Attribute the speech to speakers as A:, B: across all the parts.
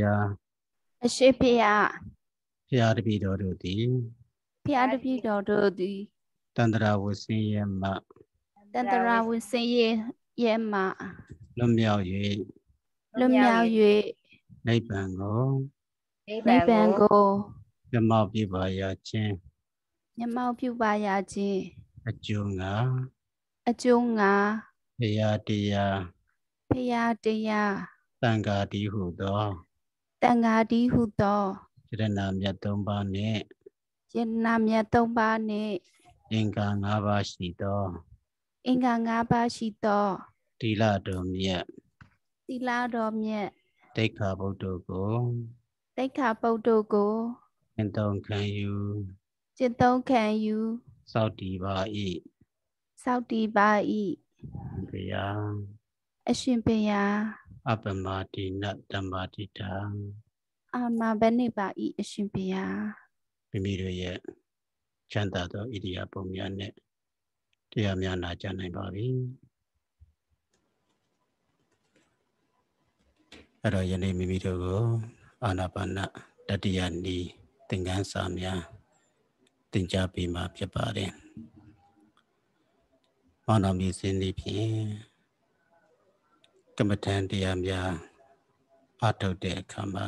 A: ရား
B: အရှိဖျား
A: ဖျားတပည့်တော်တို့သည်
B: ဖျားတပည့်တော်တို့သည်
A: တန္တရာဝဆင်းရဲမှ
B: တန်တရာဝစင်ရဲ့ရဲ့မှ
A: လွတ်မြောက်၍
B: လွတ်မြောက်၍
A: နိဗ္ဗာန်ကို
B: နိဗ္ဗာန်ကို
A: မြတ်မောက်ပြပါရခြင်း
B: မျက်မှောက်ပြုပါရခြင်း
A: အကျိုးငါ
B: အကျိုးငါ
A: ဖရာတရား
B: ဖျားတရား
A: တန်ခါတိဟုသော
B: တန်ဃာတိဟုသော
A: ယရနာမြတ်သုံးပါးနှင့်
B: ယနာမြတ်သုံးပါးနှင့်
A: အင်္ဂါ၅ပါးရှိသော
B: အင်္ဂါ၅ပါးရှိသော
A: တိလတော်မြတ်
B: သီလတော်မြတ်
A: တိခါဗုဒ္ဓကို
B: တိတ်ခါပုဒ်တို့ကို
A: သင်သုံးခံယူ
B: จิตသုံးခံယူ
A: စောက်တည်ပါ၏
B: စောက်တည်ပါ၏
A: ဘုရား
B: အရှင်ဘုရား
A: အပ္ပမတိနတမ္ပါတိတာ
B: အာမဘနိပါဤအရှင်ဘုရား
A: မိမိတို့ရဲ့ချမ်းသာသောဣရိယာပုများနဲ့တရားများနာကြားနိုင်ပါပြီအဲ့တော့ယနေ့မိမိတို့ကိုအာနာပါနတတိယနီးသင်္ကန်းစာများသင်ကြားပေးမှာဖြစ်ပါတယ်။မောင်တော်မြည်စင်းနေဖြင့် ကမ္မထံတရားများအထုတ်တဲ့အခါမှာ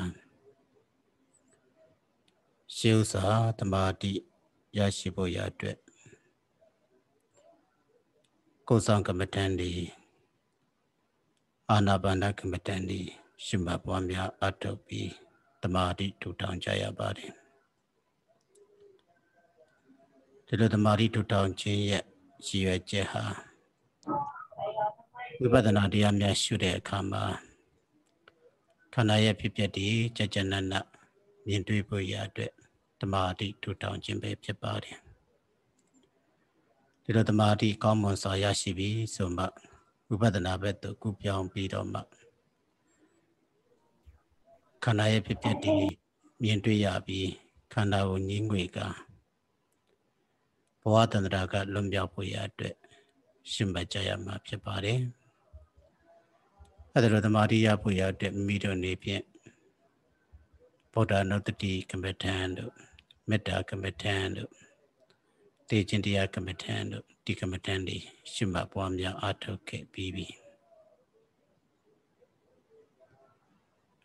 A: ရှေးဥစွာတမာတိရရှိဖို့ရအတွက်ကိုယ်ဆောင်ကမ္မထံဒီအာနာပါနကမ္မထံဒီရှိမှပွားများအထုတ်ပြီးတမာတိထူထောင်ကြရပါတယ်ဒီလိုတမာတိထူထောင်ခြင်းရဲ့ရည်ရွယ်ချက်ဟာ ဝိပဿနာတရားများရှုတဲ့အခါမှာခန္ဓာရဲ့ဖြစ်ပျက်တည်ကြကြနနမြင်တွေ့ဖို့ရအတွက်တမာတိထူထောင်ခြင်းပဲဖြစ်ပါတယ်ဒီလိုတမာတိကောင်းမွန်စွာရရှိပြီဆိုမှဝိပဿနာဘက်သို့ကူးပြောင်းပြီးတော့မှခန္ဓာရဲ့ဖြစ်ပျက်တည်မြင်တွေ့ရပြီးခန္ဓာကိုငြင်းငွေကဘဝတန္တရာကလွန်မြောက်ဖို့ရအတွက်ရှင်းမှတ်ကြရမှာဖြစ်ပါတယ် အဲ့ဒါလိုသမာဓိရဖို့ရတဲ့မိတို့နေဖြင့်ဗုဒ္ဓနုတ္တိကမ္မထံတို့မေတ္တာကမ္မထံတို့တေခြင်းတရားကမ္မထံတို့ဒီကမ္မထံတွေရှုမှတ်ပွားများအားထုတ်ခဲ့ပြီးပြီ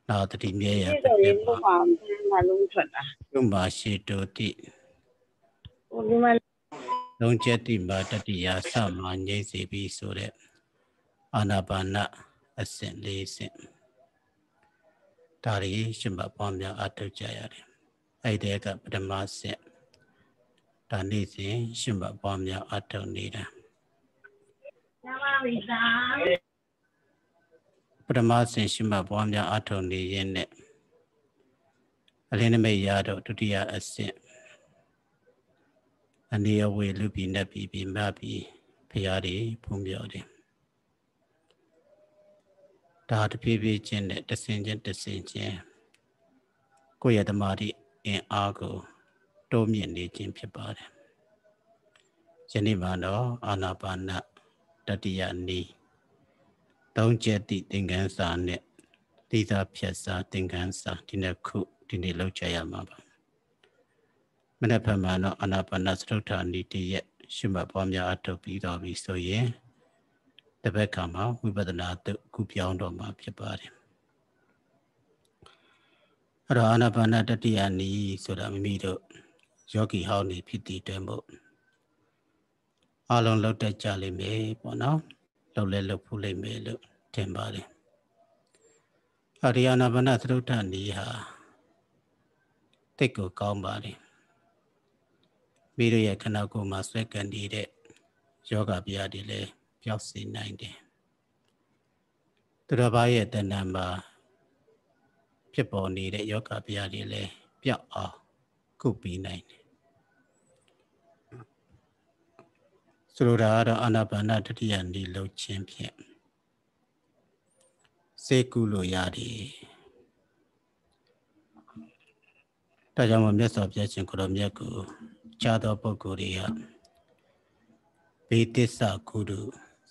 A: နောက်တတိမြေရ
C: ပြပါဘုရားလုံးထွက်တာ
A: ဘုမာရှိတုတိ
C: ဘုမာ
A: လုံးချက်တိမာတတိယသမငြိမ့်စီပြီးဆိုတဲ့အာနာပါန အဆင့်၄ဆင့်ဒါတွေရှင်မပေါင်းများအထောက်ကြရတယ်အဲ့ဒီကပထမဆင့်ဒါနေ့စဉ်ရှင်မပေါင်းများအထောက်နေတာ
C: နာမဝိဇာ
A: ပထမဆင့်ရှင်မပေါင်းများအထောက်နေရင်းနဲ့အလင်းနမိတ်ရတော့ဒုတိယအဆင့်အနေအဝေလူပြီးနဲ့ပြီးပြီးမပြီးဖရာတွေဖုံးပြောတယ် ဒါတဖြည်းဖြည်းချင်းနဲ့တဆင်ချင်းတဆင်ချင်းကိုယ့်ရဲ့တမာတိအင်အားကိုတိုးမြင့်နေခြင်းဖြစ်ပါတယ်ယနေ့မှာတော့အာနာပါနတတိယနီးသုံးချက်တိသင်္ကန်းစာနဲ့သီသာဖြတ်စာသင်္ကန်းစာဒီနှစ်ခုဒီနေ့လောက်ကြရမှာပါမနေ့ဖက်မှာတော့အာနာပါနသရုဋ္ဌာနီတိရဲ့ရှုမှတ်ပွားများအထုတ်ပြီးတော့ပြီဆိုရင် တပတ်ခါမှာဝိပဿနာတုခုပြောင်းတော့မှာဖြစ်ပါတယ်အဲ့တော့အာနာပါနတတိယနီဆိုတာမိမိတို့ယောဂီဟောင်းနေဖြစ်တည်တယ်မို့အလုံးလောက်တက်ကြလိမ့်မယ်ပေါ့နော်လောက်လဲလောက်ဖို့လိမ့်မယ်လို့ထင်ပါတယ်အရိယာနာပါနသရုဋ္ဌာနီဟာတိတ်ကိုကောင်းပါတယ်မိတို့ရဲ့ခန္ဓာကိုယ်မှာဆွဲကန်နေတဲ့ယောဂဗျာတွေလည်း ပျောက်စေနိုင်တယ်သူတော်ဘာရဲ့တဏ္ဍာမှာဖြစ်ပေါ်နေတဲ့ယောဂဗျာတွေလည်းပျောက်အောင်ကုပြီးနိုင်တယ်ဆိုလိုတာကတော့အာနာပါနတတိယနေလှုပ်ခြင်းဖြင့်စေကုလို့ရတယ်ဒါကြောင့်မို့မြတ်စွာဘုရားရှင်ကိုရောမြတ်ကိုကြားသောပုဂ္ဂိုလ်တွေကဘေးတစ္ဆကုတု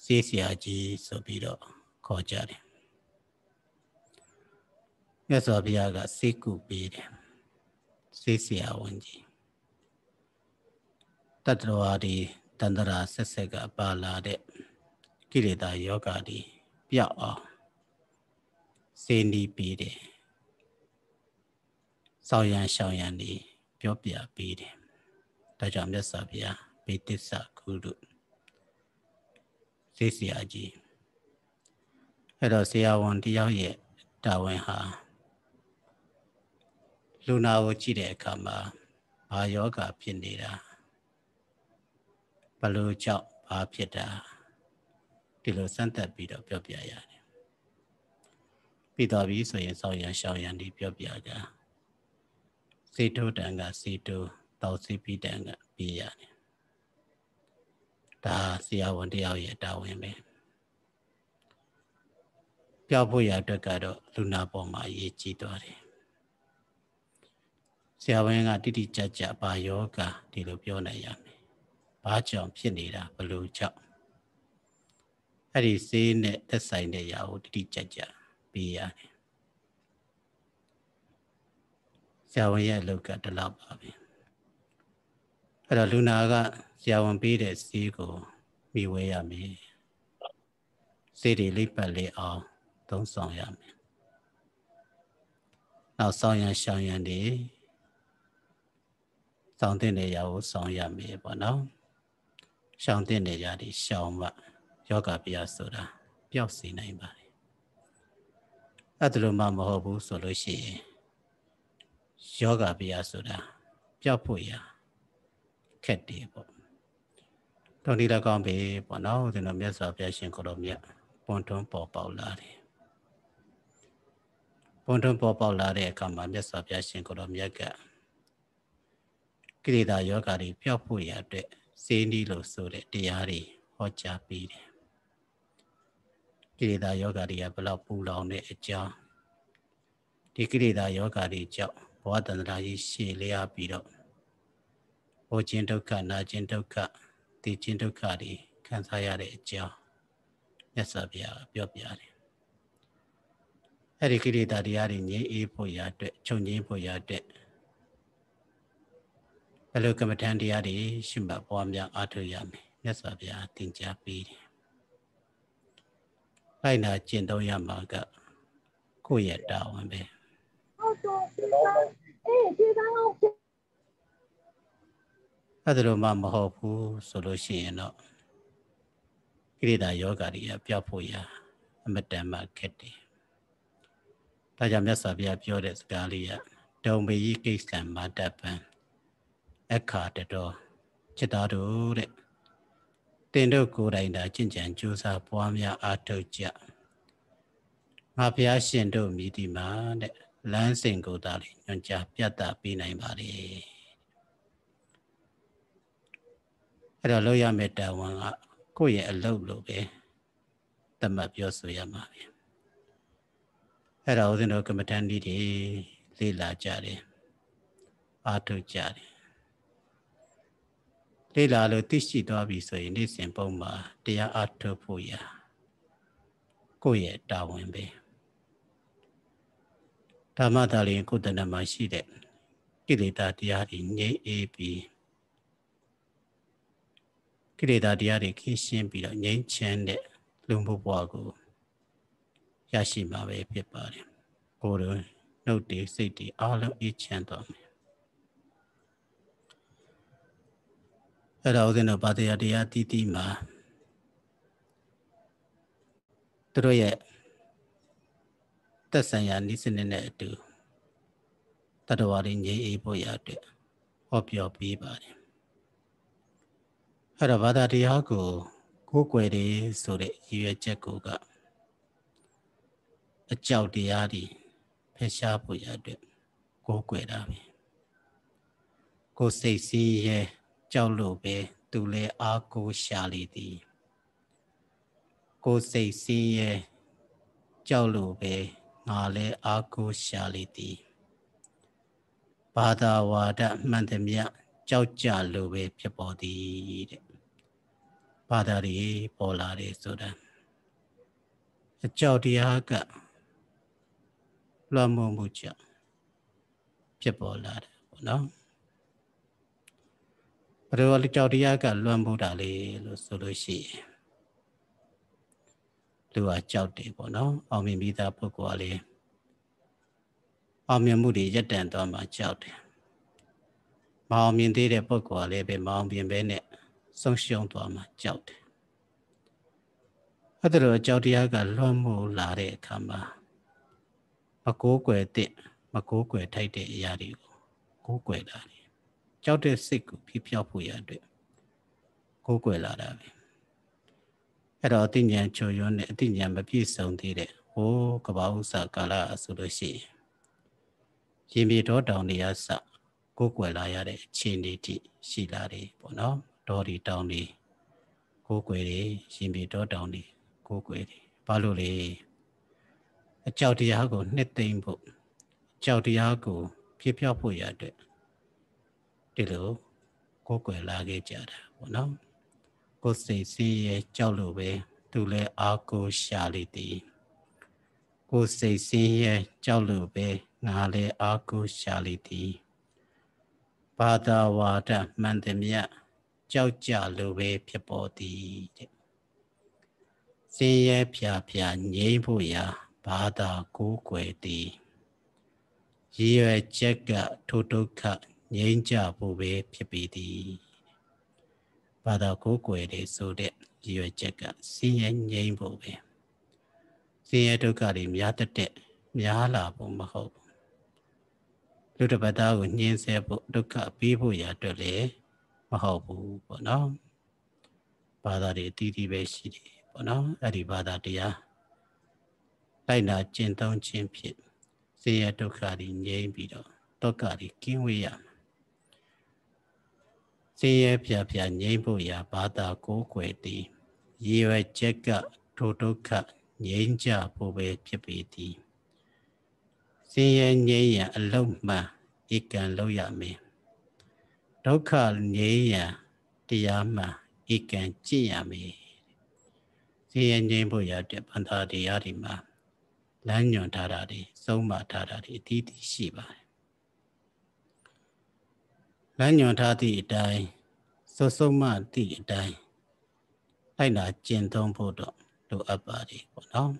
A: စေးဆရာကြီးဆိုပြီးတော့ခေါ်ကြတယ်မြတ်စွာဘုရားကစိတ်ကူပေးတယ်စိတ်ဆရာဝန်ကြီးတတ္တဝါဒီတန္တရာဆက်ဆက်ကပါလာတဲ့ကိလေသာယောဂါဒီပြောက်အောင်စေနီးပေးတယ်ဆောင်းရန်ရှောင်းရန်ဒီပြောပြပေးတယ်ဒါကြောင့်မြတ်စွာဘုရားဘေတစ္ဆကုရု စေဆရာကြီးအဲ့တော့ဆရာဝန်တယောက်ရဲ့တာဝန်ဟာလူနာကိုကြည့်တဲ့အခါမှာဘာယောဂဖြစ်နေတာဘလို့ကြောင့်ဘာဖြစ်တာဒီလိုစမ်းသပ်ပြီးတော့ပြောပြရတယ်ပြီးတော့ပြီဆိုရင်စောင်းရန်ရှောင်းရန်ဒီပြောပြကြစေတိုးတန်ကစေတိုးတောက်စီပြီးတန်ကပြီးရတယ် ဒါဆရာဝန်တယောက်ရဲ့တာဝန်ပဲပြောက်ဖို့ရအတွက်ကတော့လူနာပေါ်မှာအရေးကြီးသွားတယ်ဆရာဝန်ကတိတိကျကျဘာယောဂဒီလိုပြောနိုင်ရမယ်ဘာကြောင့်ဖြစ်နေတာဘလို့ကြောင့်အဲ့ဒီစေးနဲ့သက်ဆိုင်တဲ့ຢာကိုတိတိကျကျပြီးရတယ်ဆရာဝန်ရဲ့အလုပ်ကတလောက်ပါပဲ အဲ့တော့လူနာကဆရာဝန်ပေးတဲ့စေးကိုမိဝဲရမယ်စေးတွေလိပ်ပတ်လေးအောင်သုံးဆောင်ရမယ်နောက်ဆောင်ရန်ရှောင်ရန်တွေဆောင်တဲ့နေရာကိုဆောင်ရမယ်ပေါ့နော်ရှောင်တဲ့နေရာတွေရှောင်မှယောဂပြဆိုတာပျောက်စေနိုင်ပါတယ်အဲ့ဒါလိုမှမဟုတ်ဘူးဆိုလို့ရှိရင်ယောဂပြဆိုတာပျောက်ဖို့ရ ခက်တယ်ပေါ့တော်ဒီလည်းကောင်းပြီပေါ့နော်ဒီလိုမြတ်စွာဘုရားရှင်ကိုလိုမြတ်ပွန်ထွန်းပေါ်ပေါက်လာတယ်ပွန်ထွန်းပေါ်ပေါက်လာတဲ့အခါမှာမြတ်စွာဘုရားရှင်ကိုလိုမြတ်ကကိလေသာယောဂါတွေပျောက်ဖို့ရအတွက်စေနီးလို့ဆိုတဲ့တရားတွေဟောကြားပေးတယ်ကိလေသာယောဂါတွေကဘလောက်ပူလောင်တဲ့အကြောင်းဒီကိလေသာယောဂါတွေကြောင့်ဘဝတန္တရာကြီးရှည်လျားပြီးတော့ ဟောခြင်းဒုက္ခနာခြင်းဒုက္ခသိခြင်းဒုက္ခတွေခံစားရတဲ့အကြောင်းမြတ်စွာဘုရားပြောပြတယ်အဲ့ဒီကိလေသာတရားတွေငြိမ်းအေးဖို့ရအတွက်ချုပ်ငြိမ်းဖို့ရအတွက်ဘယ်လိုကမ္မထန်တရားတွေရှိမှပွားများအားထုတ်ရမယ်မြတ်စွာဘုရားသင်ကြားပေးတယ်လိုက်နာကျင့်သုံးရမှာကကိုယ့်ရဲ့တာဝန်ပဲအဲ့ဒါ လိုမှမဟုတ်ဘူးဆိုလို့ရှိရင်တော့ကိရိတာယောဂါတွေကပျောက်ဖို့ရအမတန်မှခက်တယ်။ဒါကြောင့်မြတ်စွာဘုရားပြောတဲ့စကားလေးကဒုံမေယိကိစ္စံမာတပံအခါတတော်จิตသားတို့တဲ့တင်တို့ကိုယ်တိုင်သာကြင်ကြံကြိုးစားပွားများအားထုတ်ကြငါဘုရားရှင်တို့မြည်ဒီမှာတဲ့လမ်းစဉ်ကိုသာလေညွှန်ကြားပြတ်တာပေးနိုင်ပါလေ အဲ့တော့လို့ရမယ့်တာဝန်ကကိုယ့်ရဲ့အလုပ်လို့ပဲသတ်မှတ်ပြောဆိုရမှာပဲအဲ့ဒါဦးဇင်းတို့ကမ္မဋ္ဌာန်းဤတွေလေ့လာကြတယ်အားထုတ်ကြတယ်လေ့လာလို့သိရှိသွားပြီဆိုရင်နေ့စဉ်ပုံမှာတရားအားထုတ်ဖို့ရကိုယ့်ရဲ့တာဝန်ပဲဓမ္မသာလျင်ကိုယ်တဏ္ဍမှာရှိတဲ့ကိလေသာတရားတွေငြိမ့်အေးပြီး ကိလေသာတရားတွေခင်းရှင်းပြီးတော့ငြိမ်းချမ်းတဲ့လူမှုဘဝကိုရရှိမှာပဲဖြစ်ပါတယ်။ကိုယ်တော်နှုတ်တွေစိတ်တွေအားလုံးအေးချမ်းသွားမယ်။အဲ့ဒါဥစဉ်တော့ဗာတရားတရားတီးတီးမှာသူတို့ရဲ့သက်ဆိုင်ရာနိစ္စနနဲ့အတူတတဝါရင်းငြိမ်းအေးဖို့ရအတွက်ဟောပြောပေးပါတယ် အဲ့တော့ဘာသာတရားကိုကိုးကွယ်တယ်ဆိုတဲ့ရည်ရွယ်ချက်ကိုကအကြောက်တရားတွေဖယ်ရှားဖို့ရအတွက်ကိုးကွယ်တာပဲကိုယ်စိတ်စည်းရဲကြောက်လို့ပဲသူလဲအားကိုးရှာလေသည်ကိုယ်စိတ်စည်းရဲကြောက်လို့ပဲငါလဲအားကိုးရှာလေသည်ဘာသာဝါဒမှန်သမျှကြောက်ကြလို့ပဲဖြစ်ပေါ်သည်တဲ့ ဘာသာတွေပေါ်လာတယ်ဆိုတာအကြောက်တရားကလွှမ်းမိုးမှုကြောင့်ဖြစ်ပေါ်လာတယ်ပေါ့နော်ဘယ်လိုကြောက်တရားကလွှမ်းမိုးတာလေလို့ဆိုလို့ရှိရင်လူကကြောက်တယ်ပေါ့နော်အောင်မြင်ပြီးသားပုဂ္ဂိုလ်ကလေအောင်မြင်မှုတွေရက်တန်သွားမှကြောက်တယ်မအောင်မြင်သေးတဲ့ပုဂ္ဂိုလ်ကလည်းပဲမအောင်မြင်ပဲနဲ့ ဆုံးရှုံးသွားမှကြောက်တယ်အဲ့ဒါတော့ကြောက်တရားကလွှမ်းမိုးလာတဲ့အခါမှာမကိုးကွယ်တဲ့မကိုးကွယ်ထိုက်တဲ့အရာတွေကိုကိုးကွယ်တာလေကြောက်တဲ့စိတ်ကိုဖြေပြောက်ဖို့ရအတွက်ကိုးကွယ်လာတာပဲအဲ့တော့အတိညာချော်ရွံ့နဲ့အတိညာမပြည့်စုံသေးတဲ့ဟိုးကဘာဥစ္စာကာလဆိုလို့ရှိရင်ရင်မြေတော်တောင်နေရစကိုးကွယ်လာရတဲ့အခြေအနေတိရှိလာတယ်ပေါ့နော် တော်ဒီတောင်နေကိုးကွယ်တယ်ရင်မြေတော်တောင်နေကိုးကွယ်တယ်ဘာလို့လဲအကြောက်တရားကိုနှစ်သိမ့်ဖို့အကြောက်တရားကိုပြပြောက်ဖို့ရတဲ့ဒီလိုကိုယ်ွယ်လာခဲ့ကြတာပေါ့နော်ကိုယ်စိတ်ဆင်းရဲကြောက်လို့ပဲသူလည်းအာကိုရှာလိသည်ကိုယ်စိတ်ဆင်းရဲကြောက်လို့ပဲငါလည်းအာကိုရှာလိသည်ဘာသာဝါဒမှန်သမျှ ကြောက်ကြလို့ပဲဖြစ်ပေါ်သည်တဲ့ဆင်းရဲဖြာဖြာငြိမ်းဖို့ရာဘာသာကိုးကွယ်သည်ရည်ရွယ်ချက်ကထိုဒုက္ခငြိမ်းကြဖို့ပဲဖြစ်ပေသည်ဘာသာကိုးကွယ်တယ်ဆိုတဲ့ရည်ရွယ်ချက်ကဆင်းရဲငြိမ်းဖို့ပဲဆင်းရဲဒုက္ခတွေများတတ်တဲ့များလာဖို့မဟုတ်ဘူးလူတစ်ပတ်သားကိုညှင်းဆဲဖို့ဒုက္ခပေးဖို့ရအတွက်လေမ ဟုတ်ဘူးပေါ့နော်ဘာသာတွေအတီးတီးပဲရှိတယ်ပေါ့နော်အဲ့ဒီဘာသာတရားလိုက်နာကျင့်သုံးခြင်းဖြင့်ဆင်းရဲဒုက္ခတွေငြိမ်းပြီးတော့ဒုက္ခတွေကင်းဝေးရမယ်ဆင်းရဲဖြာဖြာငြိမ်းဖို့ရာဘာသာကိုးကွယ်သည်ရည်ရွယ်ချက်ကထိုဒုက္ခငြိမ်းကြဖို့ပဲဖြစ်ပေသည်ဆင်းရဲငြိမ်းရန်အလုံးမှန်ဧကံလောက်ရမယ် ဒုက္ခငြိမ်းရန်တရားမှန်ဧကံကျင့်ရမယ်ဆင်းရဲငြိမ်းဖို့ရာတဲ့ဗန္တာတရားတွေမှာလမ်းညွှန်ထားတာတွေစုံးမထားတာတွေအသီးသီးရှိပါတယ်လမ်းညွှန်ထားသည့်အတိုင်းစုံစုံမသည့်အတိုင်းလိုက်လာကျင့်သုံးဖို့တော့လိုအပ်ပါတယ်ပေါ့နော်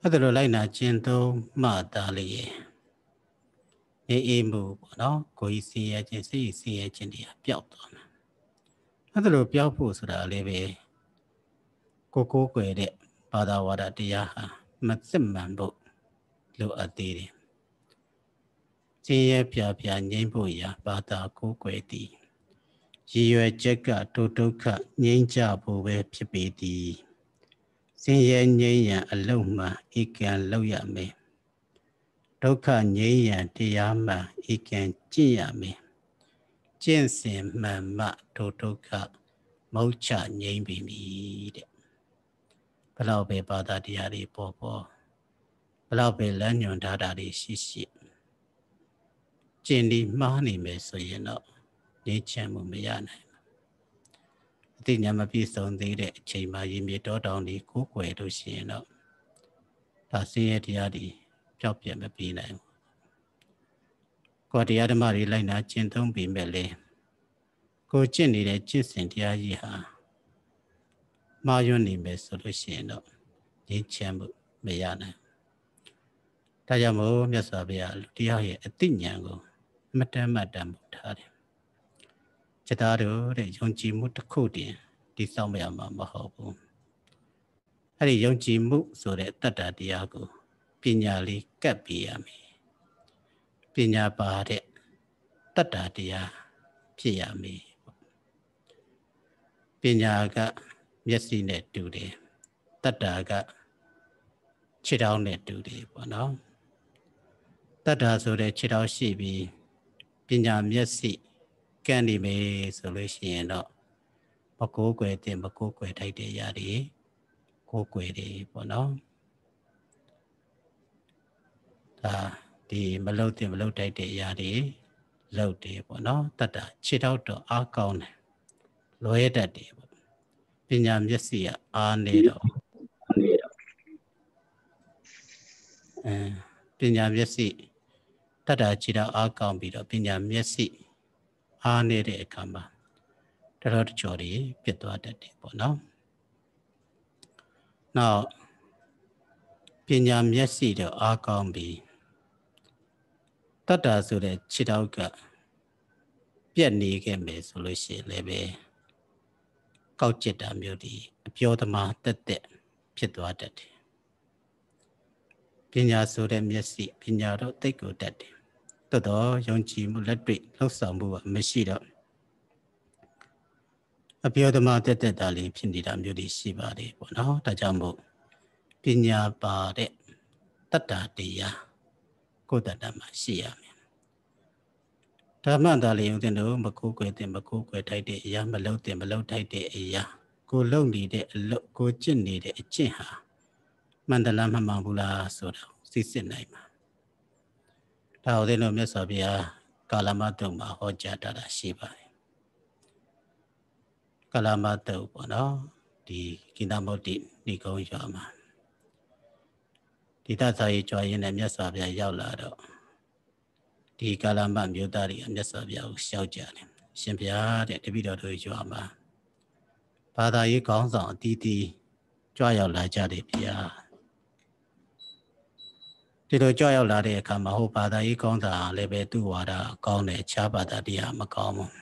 A: အဲ့ဒါလိုလိုက်နာကျင့်သုံးမှသာလေ အေးအေးမှုပေါ့နော်ကိုယ်ကြီးဆင်းရဲခြင်းစိတ်ဆင်းရဲခြင်းတွေပျောက်သွားမှာအဲ့ဒါလိုပျောက်ဖို့ဆိုတာလည်းပဲကိုကိုးကွယ်တဲ့ဘာသာဝါဒတရားဟာမစစ်မှန်ဖို့လိုအပ်သေးတယ်။စင်ရပြပြငြိမ့်ဖို့ရာဘာသာကိုးကွယ်သည်ရည်ရွယ်ချက်ကဒုဒုက္ခငြိမ်းချဖို့ပဲဖြစ်ပေသည်။စင်ရငြိမ်းရန်အလုံးမှဧကံလောက်ရမယ်။ ဒုက္ခငြိမ်းရန်တရားမှဧကံကျင့်ရမယ်။ကျင့်စဉ်မှန်မှဒုဒုက္ခမောချငြိမ်းပြီတဲ့ဘလောက်ပဲဘာသာတရားတွေပေါ်ပေါ်ဘလောက်ပဲလမ်းညွှန်ထားတာတွေရှိရှိကျင့်ဒီမှားနေမယ်ဆိုရင်တော့နေချမ်းမှုမရနိုင်ဘူးအသိဉာဏ်မပြည့်စုံသေးတဲ့အချိန်မှာရင်မြေတောတောင်တွေကိုကိုယ်လို့ရှိရင်တော့ဒါဆင်းရဲတရားတွေ ပျောက်ပြတ်မပြေးနိုင်ဘူးကိုယ်တရားဓမ္မတွေလိုက်နာကျင့်သုံးပြီးမဲ့လေကိုကျင့်နေတဲ့ကျင့်စဉ်တရားကြီးဟာမှားယွင်းနေမယ်ဆိုလို့ရှိရင်တော့ငြိမ်းချမ်းမှုမရနိုင်ဒါကြောင့်မို့မြတ်စွာဘုရားလူတရားရဲ့အသိဉာဏ်ကိုအမတန်မှတ်တမ်းဖို့ထားတယ်။จิตသားတို့တဲ့ယုံကြည်မှုတစ်ခုတည်းဒီစောင့်မရမှာမဟုတ်ဘူး။အဲ့ဒီယုံကြည်မှုဆိုတဲ့တတ္တတရားကို ပညာလေးကပ်ပြရမယ်။ပညာပါတဲ့တတ္တတရားဖြစ်ရမယ်။ပညာကမျက်စိနဲ့တူတယ်တတ္တာကခြေထောက်နဲ့တူတယ်ပေါ့နော်တတ္တာဆိုတဲ့ခြေထောက်ရှိပြီးပညာမျက်စိကန့်နေမယ်ဆိုလို့ရှိရင်တော့မကိုးကွယ်တဲ့မကိုးကွယ်ထိုက်တဲ့ຢာတွေကိုးကွယ်တယ်ပေါ့နော် ဒါဒီမလုတ်တဲ့မလုတ်ထိုက်တဲ့ຢာတွေလုတ်တယ်ပေါ့နော်တတ္တာခြေထောက်တော့အားကောင်းတယ်လွဲတတ်တယ်ပညာမျက်စိကအားနေတော့အဲပညာမျက်စိတတ္တာခြေတော်အားကောင်းပြီးတော့ပညာမျက်စိအားနေတဲ့အခါမှာတော်တော်တချော်တွေပြတ်သွားတတ်တယ်ပေါ့နော်နောက်ပညာမျက်စိတော့အားကောင်းပြီး တတ္တာဆိုတဲ့ခြေတော်ကပြက်နေခဲ့မယ်ဆိုလို့ရှိရင်လည်းပဲကောက်ကျစ်တာမျိုးဒီအပြောသမားတက်တက်ဖြစ်သွားတတ်တယ်ပညာဆိုတဲ့မျက်စိပညာတော့တိတ်ကိုတတ်တယ်တော်တော်ယုံကြည်မှုလက်တွေ့လှုပ်ဆောင်မှုကမရှိတော့အပြောသမားတက်တက်တာလေးဖြစ်နေတာမျိုးတွေရှိပါတယ်ပေါ့နော်ဒါကြောင့်မို့ပညာပါတဲ့တတ္တာတရား ကိုယ်တတ္တမှာရှိရမယ်ဓမ္မတာလေးဦးတင်တို့မကိုးကွယ်တဲ့မကိုးကွယ်ထိုက်တဲ့အရာမလုံးတဲ့မလုံးထိုက်တဲ့အရာကိုလုံနေတဲ့အလုပ်ကိုကျင့်နေတဲ့အကျင့်ဟာမန္တလာမမှန်ဘူးလားဆိုတာစစ်စစ်နိုင်မှာဒါဦးတင်တို့မြတ်စွာဘုရားကာလမတုံမှာဟောကြားတာရှိပါတယ်ကာလမတုံပေါ့နော်ဒီကိန္တမုတ်တိဏိကုံရွာမှာ ဒီတသရေးကြွားရင်းနဲ့မြတ်စွာဘုရားရောက်လာတော့ဒီကာလမမျိုးသားတွေအမြတ်စွာဘုရားကိုရှောက်ကြတယ်ရှင်ဘုရားတဲ့တပိတော်တို့ရွာမှာဘာသာရေးခေါင်းဆောင်အတီးတီးကြွရောက်လာကြတယ်ဘုရားဒီလိုကြွရောက်လာတဲ့အခါမှာဟိုဘာသာရေးခေါင်းဆောင်လည်းပဲသူ့ဝါဒကောင်းတယ်ခြားဘာသာတရားမကောင်းဘူး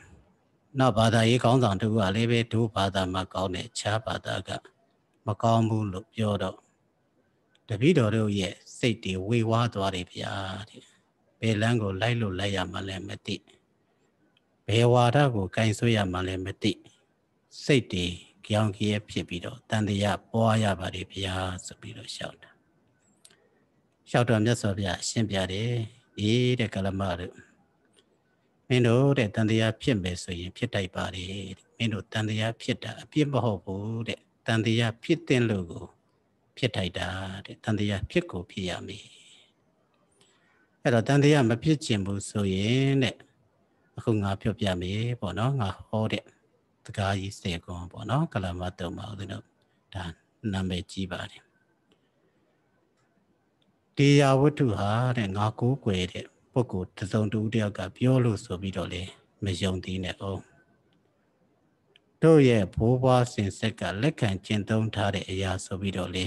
A: နောက်ဘာသာရေးခေါင်းဆောင်တူကလည်းပဲဒုဘာသာမှာကောင်းတယ်ခြားဘာသာကမကောင်းဘူးလို့ပြောတော့ တပိတော်တို့ရဲ့စိတ်တွေဝေဝါးသွားတယ်ဗျာတဲ့ဘယ်လမ်းကိုလိုက်လို့လိုက်ရမှလည်းမသိဘယ်ဝါဒကိုကင်ဆွေးရမှလည်းမသိစိတ်တွေကြောင်ကြီးဖြစ်ပြီးတော့တန်တရားပွားရပါတယ်ဗျာဆိုပြီးတော့ရှောက်တာရှောက်တော်မြတ်စွာဘုရားရှင်းပြတယ်အေးတဲ့ကလမတို့မင်းတို့တဲ့တန်တရားဖြစ်မယ်ဆိုရင် ဖြစ်တိုက်ပါတယ်မင်းတို့တန်တရားဖြစ်တာအပြစ်မဟုတ်ဘူးတဲ့တန်တရားဖြစ်တဲ့လို့ကို ဖြစ်ထိုက်တာတဲ့တန်တရားဖြစ်ကိုဖြစ်ရမယ်အဲ့တော့တန်တရားမဖြစ်ခြင်းဘူးဆိုရင်တဲ့အခုငါပြောပြမယ်ပေါ့နော်ငါဟောတဲ့တကားကြီးစေကွန်ပေါ့နော်ကလမတုံပါဦးတို့ဒါနာမည်ကြီးပါတယ်တရားဝတ္ထုဟာတဲ့ငါကိုးကွယ်တဲ့ပုဂ္ဂိုလ်တစ်စုံတူတယောက်ကပြောလို့ဆိုပြီးတော့လေမယုံသေးနဲ့အောင်တို့ရဲ့ဘိုးဘွားစင်ဆက်ကလက်ခံကျင့်သုံးထားတဲ့အရာဆိုပြီးတော့လေ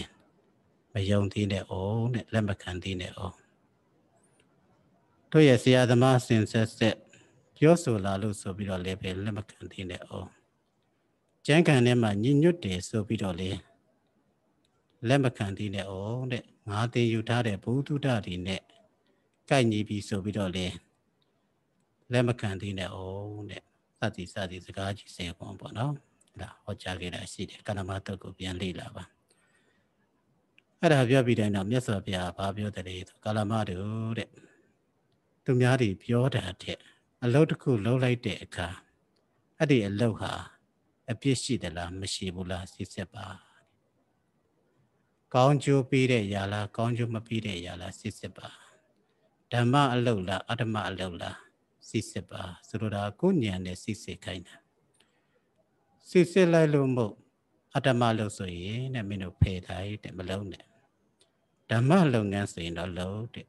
A: မယုံသေးနဲ့အောင်တဲ့လက်မခံသေးနဲ့အောင်တို့ရဲ့ဆရာသမားစင်ဆက်ဆက်ပြောဆိုလာလို့ဆိုပြီးတော့လည်းပဲလက်မခံသေးနဲ့အောင်ကျမ်းဂန်ထဲမှာညညွတ်တယ်ဆိုပြီးတော့လေလက်မခံသေးနဲ့အောင်တဲ့ငါတင်ယူထားတဲ့ဘုဒ္ဓတတွေနဲ့ကိုက်ညီပြီဆိုပြီးတော့လေလက်မခံသေးနဲ့အောင်တဲ့စသည်စသည်စကားကြီးစေကွန်ပေါ့နော်အဲ့ဒါဟောကြားခဲ့တာရှိတယ်ကဏ္ဍမတုတ်ကိုပြန်လေ့လာပါ အဲ့ဒါပြောပြီးတဲ့နောက်မြတ်စွာဘုရားဘာပြောတယ်လဲဆိုကာလမတို့တဲ့သူများတွေပြောတာတဲ့အလုပ်တစ်ခုလုပ်လိုက်တဲ့အခါအဲ့ဒီအလုပ်ဟာအပြစ်ရှိသလားမရှိဘူးလားစစ်စစ်ပါကောင်းကျိုးပေးတဲ့ຢာလားကောင်းကျိုးမပေးတဲ့ຢာလားစစ်စစ်ပါဓမ္မအလုပ်လားအဓမ္မအလုပ်လားစစ်စစ်ပါဆိုလိုတာကိုဉာဏ်နဲ့စစ်စစ်ခိုင်းတာစစ်စစ်လိုက်လို့မို့အဓမ္မလုပ်ဆိုရင်တဲ့မင်းတို့ဖယ်လိုက်တဲ့မလုံးနဲ့ ဓမ္မလုပ်ငန်းဆိုရင်တော့လုံးတဲ့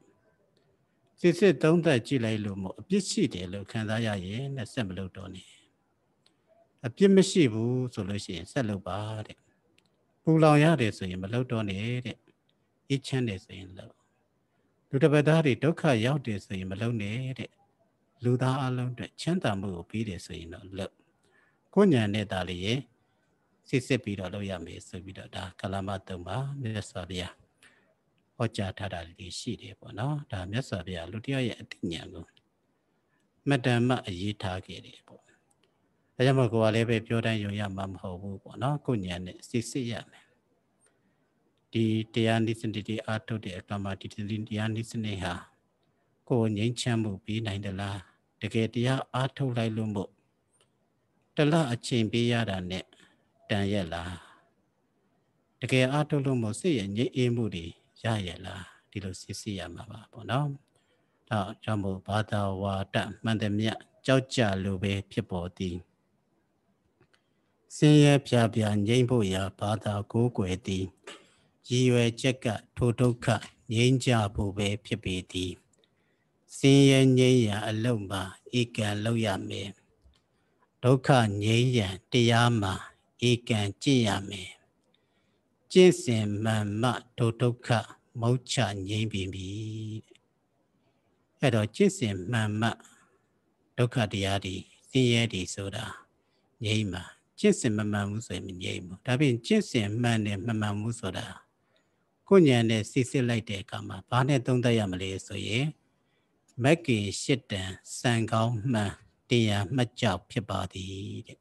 A: စစ်စစ်သုံးသက်ကြည့်လိုက်လို့မို့အပြစ်ရှိတယ်လို့ခံစားရရင်နဲ့ဆက်မလုပ်တော့နဲ့အပြစ်မရှိဘူးဆိုလို့ရှိရင်ဆက်လုပ်ပါတဲ့ပူလောင်ရတယ်ဆိုရင်မလုပ်တော့နဲ့တဲ့အေးချမ်းတယ်ဆိုရင်လုပ်လူတစ်ပတ်သားတွေဒုက္ခရောက်တယ်ဆိုရင်မလုပ်နဲ့တဲ့လူသားအလုံးအတွက်ချမ်းသာမှုကိုပြီးတယ်ဆိုရင်တော့လုပ်ကိုညာနဲ့တာလေးရေစစ်စစ်ပြီးတော့လုပ်ရမယ်ဆိုပြီးတော့ဒါကလမတုံပါမြတ်စွာဘုရား ဟောကြားထားတာလေးရှိတယ်ပေါ့နော်ဒါမြတ်စွာဘုရားလူတယောက်ရဲ့အသိဉာဏ်ကိုမတ္တမအရေးထားခဲ့တယ်ပေါ့ဒါကြောင့်မို့ကိုယ်ကလည်းပဲပြောတိုင်းယုံရမှာမဟုတ်ဘူးပေါ့နော်ကိုဉာဏ်နဲ့စစ်စစ်ရမယ်ဒီတရားနိစ္စနတိအာထုတ်တဲ့အခါမှာဒီတရားနိစ္စနေဟာကိုယ်ငြိမ်းချမ်းမှုပြီးနိုင်သလားတကယ်တရားအားထုတ်လိုက်လို့မို့တလအချိန်ပေးရတာနဲ့တန်ရက်လားတကယ်အားထုတ်လို့မို့စိတ်ရဲ့ငြိမ်းအေးမှုတွေ ရရဲ့လားဒီလိုစစ်စစ်ရမှာပါပေါ့နော်ဒါကြောင့်မို့ဘာသာဝါဒမှန်တယ်မြတ်ကြောက်ကြလို့ပဲဖြစ်ပေါ်သည်စင်ရဖြာဖြာငြိမ့်ဖို့ရာဘာသာကိုးကွယ်သည်ရည်ရွယ်ချက်ကထိုဒုက္ခငြိမ်းချဖို့ပဲဖြစ်ပေသည်စင်ရဲငြိမ်းရန်အလုံးမှာဧကံလောက်ရမယ်ဒုက္ခငြိမ်းရန်တရားမှာဧကံကြည့်ရမယ် ကျင့်စဉ်မှန်မှဒုဒုက္ခမௌချငြိမ်းပြီပြီအဲ့တော့ကျင့်စဉ်မှန်မှဒုက္ခတရားတွေစင်ရဲတွေဆိုတာငြိမ်းမှာကျင့်စဉ်မမှန်ဘူးဆိုရင်မငြိမ်းဘူးဒါပြင်ကျင့်စဉ်မှန်တယ်မမှန်ဘူးဆိုတာကိုဉာဏ်နဲ့စစ်စစ်လိုက်တဲ့အခါမှာဘာနဲ့သုံးသပ်ရမလဲဆိုရင်မက်ကင်ရှစ်တန်စံကောင်းမှန်တရားမှတ်ကြောက်ဖြစ်ပါသည်တဲ့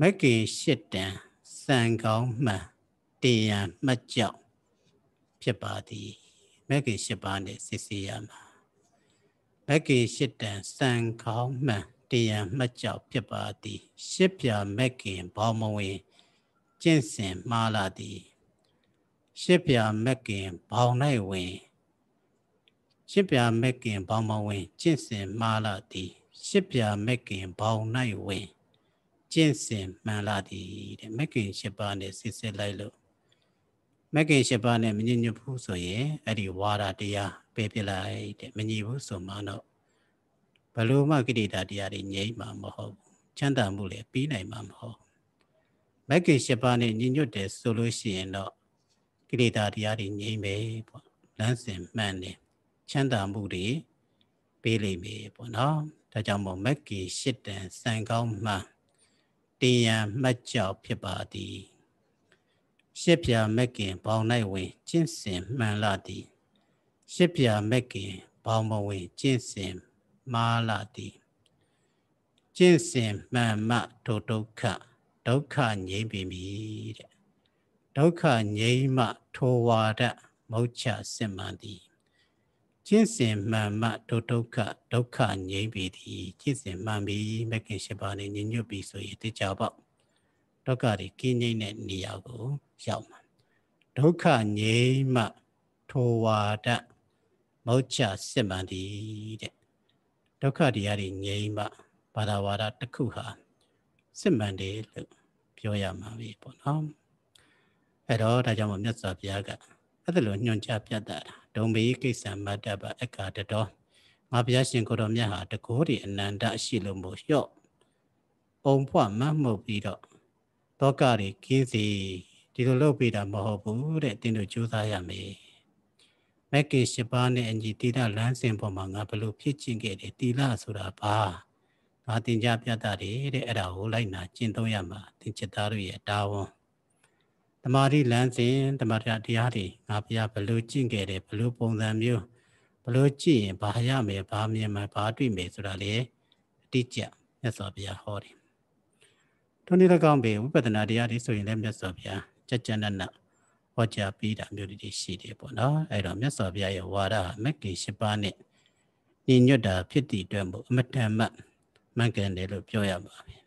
A: မက်ကင်ရှစ်တန်စံကောင်းမှန် တရားမှတ်ကြောက်ဖြစ်ပါသည်မက်ကင်ရှစ်ပါးနဲ့စစ်စစ်ရမှာမက်ကင်ရှစ်တန်စံကောင်းမှန်တရားမှတ်ကြောက်ဖြစ်ပါသည်ရှစ်ပြမက်ကင်ဘောင်းမဝင်ကျင့်စဉ်မှားလာသည်ရှစ်ပြမက်ကင်ဘောင်း၌ဝင်ရှစ်ပြမက်ကင်ဘောင်းမဝင်ကျင့်စဉ်မှားလာသည်ရှစ်ပြမက်ကင်ဘောင်း၌ဝင်ကျင့်စဉ်မှန်လာသည်တဲ့မက်ကင်ရှစ်ပါးနဲ့စစ်စစ်လိုက်လို့ မက်ကင်ရှစ်ပါးနဲ့မညညဘူးဆိုရင်အဲ့ဒီဝါဒတရားပေးပြလိုက်တဲ့မညီဘူးဆိုမှတော့ဘလို့မှကိဋ္တာတရားတွေငြိမ့်မှာမဟုတ်ဘူးချမ်းသာမှုလည်းပြီးနိုင်မှာမဟုတ်မက်ကင်ရှစ်ပါးနဲ့ညညွတ်တယ်ဆိုလို့ရှိရင်တော့ကိဋ္တာတရားတွေငြိမ့်မယ်ပေါ့လမ်းစဉ်မှန်တယ်ချမ်းသာမှုတွေပေးလိမ့်မယ်ပေါ့နော်ဒါကြောင့်မို့မက်ကီရှစ်တန်စံကောင်းမှတရားမှတ်ကြောက်ဖြစ်ပါသည် ရှစ်ပြမက်ကင်ဘောင်၌ဝင်ကျင့်စဉ်မှန်လာသည်ရှစ်ပြမက်ကင်ဘောင်မဝင်ကျင့်စဉ်မာလာသည်ကျင့်စဉ်မှန်မှဒုဒုက္ခဒုက္ခငြိမ့်ပြီမိတဲ့ဒုက္ခငြိမ့်မှထိုဝါဒမௌချစစ်မှန်သည်ကျင့်စဉ်မှန်မှဒုဒုက္ခဒုက္ခငြိမ့်ပြီသည်ကျင့်စဉ်မှန်ပြီမကင်ရှိပါနေညညွတ်ပြီဆိုရင်တကြပေါ့ဒုက္ခတွေကင်းငြိမ့်တဲ့နေရာကို ရောက်မှာဒုက္ခငြိမ့်မှထိုဝါဒမௌချစစ်မှန်သည်တဲ့ဒုက္ခတရားတွေငြိမ့်မှဘာသာဝါဒတစ်ခုဟာစစ်မှန်တယ်လို့ပြောရမှာပဲပေါ့နော်အဲ့တော့ဒါကြောင့်မို့မြတ်စွာဘုရားကအဲ့ဒါလိုညွှန်ကြားပြတ်တာဒုံမေကိစ္စမတ္တပအက္ခတတော်ငါဘုရားရှင်ကိုတော်မြတ်ဟာတကောဒီအနန္တရှိလို့မို့လျှော့ပုံဖွမတ်မှုတ်ပြီးတော့တောကတွေကင်းစီ ဒီလိုလုပ်ပေးတာမဟုတ်ဘူးတဲ့တင်းတို့ကြိုးစားရမယ်မက်ကင်ရှိပါးနဲ့အညီတိလလမ်းစဉ်ပေါ်မှာငါဘလို့ဖြစ်ကျင့်ခဲ့တယ်တိလဆိုတာဘာငါတင်ကြပြတ်တာတယ်တဲ့အဲ့ဒါကိုလိုက်နာကျင့်သုံးရမှာတင်ချက်သားတို့ရဲ့တာဝန်တမာတိလမ်းစဉ်တမာတိတရားတွေငါဘုရားဘလို့ကျင့်ခဲ့တယ်ဘလို့ပုံစံမျိုးဘလို့ကြည့်ရင်ဘာရမယ်ဘာမြင်မယ်ဘာတွေ့မယ်ဆိုတာလေအတိအကျမြတ်စွာဘုရားဟောတယ်ထိုနည်း၎င်းပဲဝိပဿနာတရားတွေဆိုရင်လည်းမြတ်စွာဘုရား ကြကြနနဟောကြားပြီးတာမျိုးတွေရှိတယ်ပေါ့နော်အဲ့တော့မြတ်စွာဘုရားရဲ့ဝါဒမက်ကင်၈ပါးနဲ့ညီညွတ်တာဖြစ်တည်အတွက်မို့အမတန်မှမှန်ကန်တယ်လို့ပြောရပါမယ်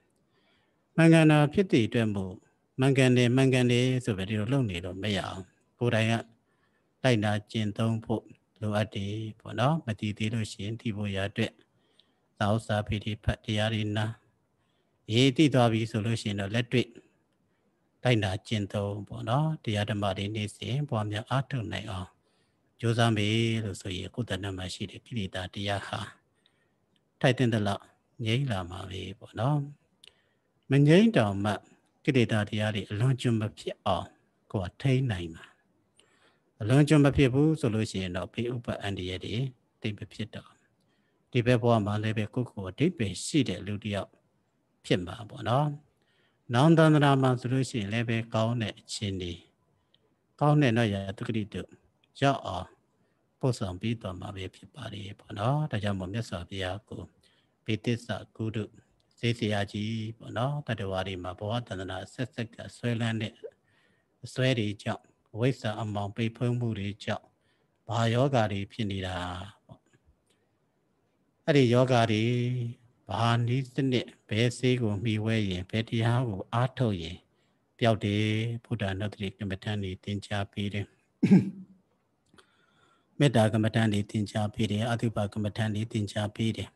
A: မှန်ကန်တာဖြစ်တည်အတွက်မို့မှန်ကန်တယ်မှန်ကန်တယ်ဆိုပြီးဒီလိုလုပ်နေတော့မရအောင်ကိုယ်တိုင်ကလိုက်နာကျင့်သုံးဖို့လိုအပ်တယ်ပေါ့နော်မတည်သေးလို့ရှိရင်ဒီဖို့ရအတွက်သာဥစာဖိတိဖတ်တရားတွေနာရေးတည်သွားပြီဆိုလို့ရှိရင်တော့လက်တွေ့ လိုက်နာကျင့်သုံးပေါ့နော်တရားဓမ္မတွေနေ့စဉ်ပွားများအားထုတ်နိုင်အောင်ကြိုးစားမေလို့ဆိုရင်ကိုယ်တဏ္ဍမှာရှိတဲ့ကိလေသာတရားဟာထိုက်တဲ့လောက်ငြိမ့်လာမှာပဲပေါ့နော်မငြိမ့်တောင်မှကိလေသာတရားတွေအလွန်ကျွံမဖြစ်အောင်ကိုယ်ထိန်းနိုင်မှာအလွန်ကျွံမဖြစ်ဘူးဆိုလို့ရှိရင်တော့ဘေးဥပအန္တရာယ်တွေတိတ်မဖြစ်တော့ဒီဘက်ဘဝမှာလည်းပဲကိုယ့်ကိုယ်အတိတ်ပဲရှိတဲ့လူတစ်ယောက်ဖြစ်မှာပေါ့နော်။ နောင်တန္တရာမှာဆိုလို့ရှိရင်လည်းပဲကောင်းတဲ့အခြေအနေကောင်းတဲ့တော့ရသုခတိတုရောက်အောင်ပို့ဆောင်ပြီးတော့မှာပဲဖြစ်ပါတယ်ပေါ့နော်။ဒါကြောင့်မို့မြတ်စွာဘုရားကိုဘေတစ္ဆကုတုစေစရာကြီးပေါ့နော်တတဝါတွေမှာဘဝတန္တနာဆက်ဆက်ကဆွဲလန်းတဲ့အစွဲတွေကြောင့်ဝိဇ္ဇာအမောင်ပိတ်ဖုံးမှုတွေကြောင့်ဘာယောဂါတွေဖြစ်နေတာပေါ့အဲ့ဒီယောဂါတွေ ဘာနည်းစနစ်ဘယ်ဆေးကိုမှီဝဲရင်ဘယ်တရားကိုအားထုတ်ရင်ပျောက်တယ်ဘုဒ္ဓနုတ္တိကမ္မထန်နေသင်ကြားပေးတယ်မေတ္တာကမ္မထန်နေသင်ကြားပေးတယ်အတုပကမ္မထန်နေသင်ကြားပေးတယ်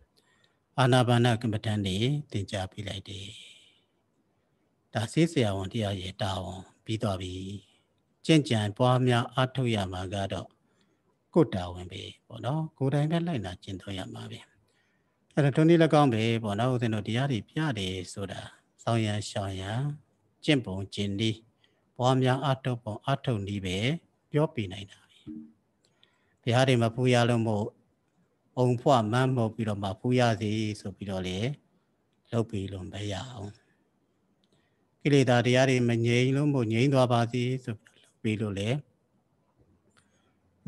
A: အာနာပါနကမ္မထန်နေသင်ကြားပေးလိုက်တယ်ဒါဆေးဆရာဝန်တရားရဲ့တာဝန်ပြီးသွားပြီကျင့်ကြံပွားများအားထုတ်ရမှာကတော့ကိုယ်တာဝန်ပဲပေါ့နော်ကိုယ်တိုင်ပဲလိုက်နာကျင့်သုံးရမှာပဲ အဲ့တော့ထုံးနည်း၎င်းပဲပေါ့နော်ဦးဇင်းတို့တရားတွေပြတယ်ဆိုတာစောင်းရန်ရှောင်းရန်ကျင့်ပုံကျင့်နည်းပွားများအားထုတ်ပုံအားထုတ်နည်းပဲပြောပြနိုင်တာပဲဘုရားတွေမဖူးရလို့မို့အုံဖွမမ်းမှုတ်ပြီးတော့မှဖူးရစီဆိုပြီးတော့လေလုပ်ပြီးလို့မရအောင်ကိလေသာတရားတွေမငြိမ်လို့မို့ငြိမ်သွားပါစေဆိုပြီးလို့လေ